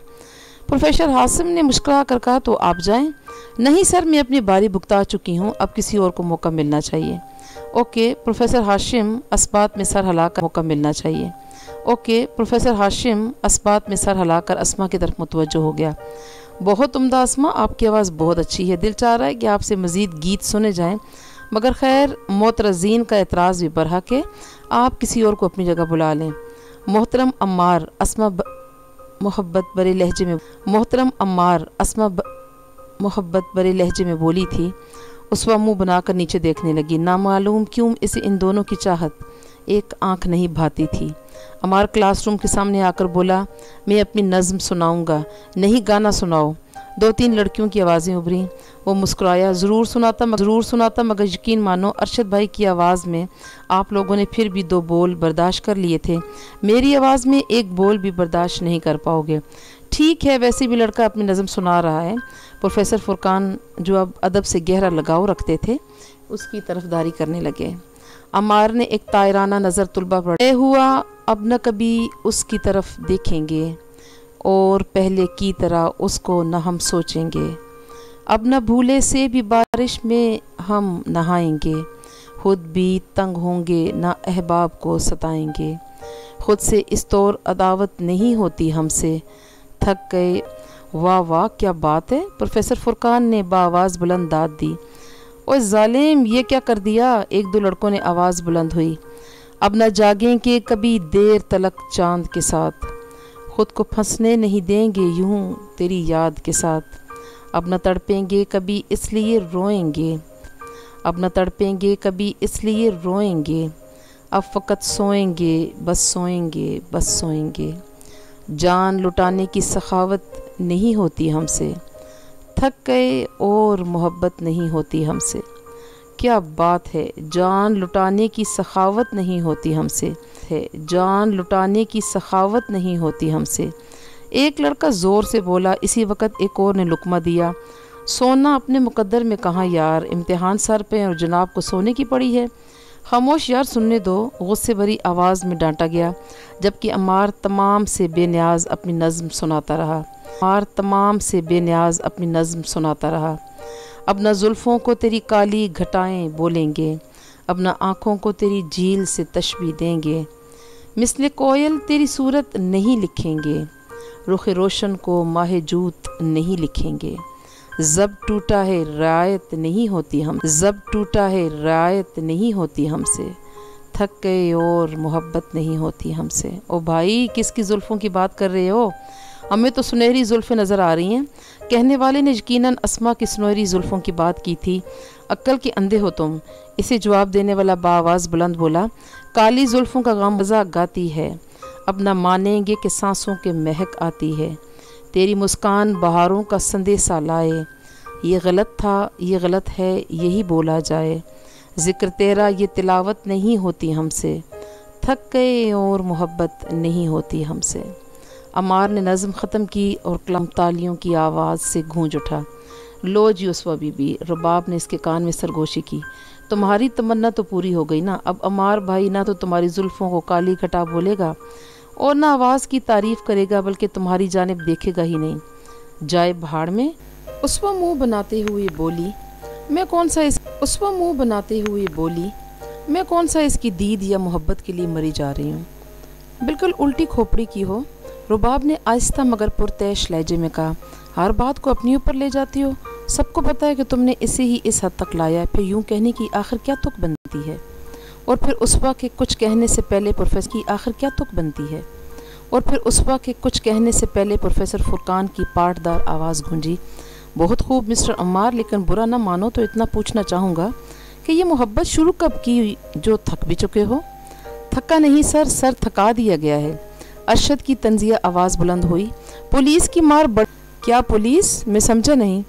प्रोफेसर हासिम ने मुस्करा कर कहा तो आप जाएँ? नहीं सर, मैं अपनी बारी भुगता चुकी हूँ, अब किसी और को मौका मिलना चाहिए। ओके, प्रोफेसर हाशिम इस्बात में सर हिलाकर मौका मिलना चाहिए। ओके, प्रोफेसर हाशिम इस्बात में सर हिलाकर असमा की तरफ़ मुतवजो हो गया। बहुत उम्दा असमा आपकी आवाज़ बहुत अच्छी है। दिल चाह रहा है कि आपसे मज़ीद गीत सुने जाएँ। मगर खैर, मोतरजीन का एतराज़ भी बढ़ा के आप किसी और को अपनी जगह बुला लें। मोहतरम अम्मार, असमा मोहब्बत बड़े लहजे में, मोहतरम अम्मार, असमा मोहब्बत बड़े लहजे में बोली थी। उस वह मुँह बनाकर नीचे देखने लगी। नामालूम क्यों इसे इन दोनों की चाहत? एक आँख नहीं भाती थी। अमार क्लासरूम के सामने आकर बोला, मैं अपनी नज़म सुनाऊँगा। नहीं, गाना सुनाओ। दो तीन लड़कियों की आवाज़ें उभरी। वो मुस्कुराया, ज़रूर सुनाता ज़रूर सुनाता, मगर यकीन मानो, अरशद भाई की आवाज़ में आप लोगों ने फिर भी दो बोल बर्दाश्त कर लिए थे। मेरी आवाज़ में एक बोल भी बर्दाश्त नहीं कर पाओगे। ठीक है, वैसे भी लड़का अपनी नज़म सुना रहा है। प्रोफेसर फुरकान जो अब अदब से गहरा लगाव रखते थे, उसकी तरफदारी करने लगे। अमार ने एक तायराना नज़र तुलबा पर हुआ अब न कभी उसकी तरफ़ देखेंगे और पहले की तरह उसको न हम सोचेंगे। अब न भूले से भी बारिश में हम नहाएँगे। खुद भी तंग होंगे, ना अहबाब को सताएँगे। खुद से इस तौर अदावत नहीं होती हमसे। थक गए, वाह वाह, क्या बात है। प्रोफेसर फुरकान ने बाआवाज़ बुलंद दाद दी। और जालिम, ये क्या कर दिया? एक दो लड़कों ने आवाज़ बुलंद हुई। अब न जागेंगे कभी देर तलक चाँद के साथ। खुद को फंसने नहीं देंगे यूँ तेरी याद के साथ। अब न तड़पेंगे कभी इसलिए रोएँगे। अब न तड़पेंगे कभी इसलिए रोएँगे। अब फ़कत सोएँगे, बस सोएँगे बस सोएँगे। जान लुटाने की सखावत नहीं होती हमसे। थक गए और मोहब्बत नहीं होती हमसे। क्या बात है? जान लुटाने की सखावत नहीं होती हमसे, है। जान लुटाने की सखावत नहीं होती हमसे। एक लड़का ज़ोर से बोला, इसी वक्त एक और ने लुकमा दिया। सोना अपने मुकद्दर में कहाँ यार? इम्तिहान सर पे और जनाब को सोने की पड़ी है। खामोश यार सुनने दो, गुस्से भरी आवाज़ में डांटा गया, जबकि अमार तमाम से बेनियाज अपनी नज़म सुनाता रहा। अमार तमाम से बेनियाज अपनी नज़म सुनाता रहा। अब न जुल्फ़ों को तेरी काली घटाएँ बोलेंगे अब न आँखों को तेरी झील से तशबी देंगे। मिसल कोयल तेरी सूरत नहीं लिखेंगे, रुख रोशन को माह जूत नहीं लिखेंगे। जब टूटा है रायत नहीं होती हम, जब टूटा है रायत नहीं होती हमसे। थक गए और मोहब्बत नहीं होती हमसे। ओ भाई, किसकी जुल्फ़ों की बात कर रहे हो? हमें तो सुनहरी जुल्फ़ें नज़र आ रही हैं। कहने वाले ने यकीनन असमा की सुनहरी जुल्फ़ों की बात की थी। अक्ल के अंधे हो तुम। इसे जवाब देने वाला बाआवाज़ बुलंद बोला, काली जुल्फ़ों का गम मज़ाक गाती है। अब न मानेंगे कि सांसों के महक आती है। तेरी मुस्कान बहारों का संदेशा लाए। ये गलत था, ये गलत है, यही बोला जाए। ज़िक्र तेरा ये तिलावत नहीं होती हमसे। थक गए और मोहब्बत नहीं होती हमसे। अमार ने नज़म ख़त्म की और कलम तालियों की आवाज़ से गूंज उठा। लो जी उसवा बीबी, रबाब ने इसके कान में सरगोशी की। तुम्हारी तमन्ना तो पूरी हो गई ना, अब अमार भाई ना तो तुम्हारी जुल्फ़ों को काली खटा बोलेगा और ना आवाज़ की तारीफ़ करेगा, बल्कि तुम्हारी जानब देखेगा ही नहीं। जाए भाड़ में? उसवा मुँह बनाते हुए बोली, मैं कौन सा इस, उसवा मुँह बनाते हुए बोली, मैं कौन सा इसकी दीद या मोहब्बत के लिए मरी जा रही हूँ? बिल्कुल उल्टी खोपड़ी की हो। रुबाब ने आहिस्ता मगर पुरतैश लहजे में कहा, हर बात को अपनी ऊपर ले जाती हो। सबको पता है कि तुमने इसे ही इस हद तक लाया फिर यूँ कहने की आखिर क्या तुक बनती है? और फिर उसवा के कुछ कहने से पहले प्रोफेसर की आखिर क्या तुक बनती है? और फिर उसवा के कुछ कहने से पहले प्रोफेसर फुरकान की पाटदार आवाज़ गूंजी, बहुत खूब मिस्टर अम्मार, लेकिन बुरा ना मानो तो इतना पूछना चाहूँगा कि ये मोहब्बत शुरू कब की जो थक भी चुके हो? थका नहीं, सर। सर थका दिया गया है। अरशद की तंजिया आवाज़ बुलंद हुई। पुलिस की मार बढ़ क्या पुलिस? मैं समझा नहीं।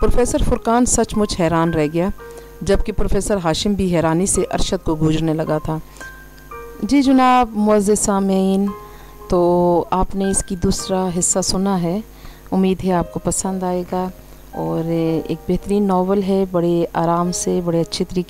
प्रोफेसर फुरकान सचमुच हैरान रह गया, जबकि प्रोफेसर हाशिम भी हैरानी से अरशद को गूंजने लगा था। जी जनाब, मुआज़ सामीन तो आपने इसकी दूसरा हिस्सा सुना है। उम्मीद है आपको पसंद आएगा और एक बेहतरीन नावल है, बड़े आराम से, बड़े अच्छे तरीके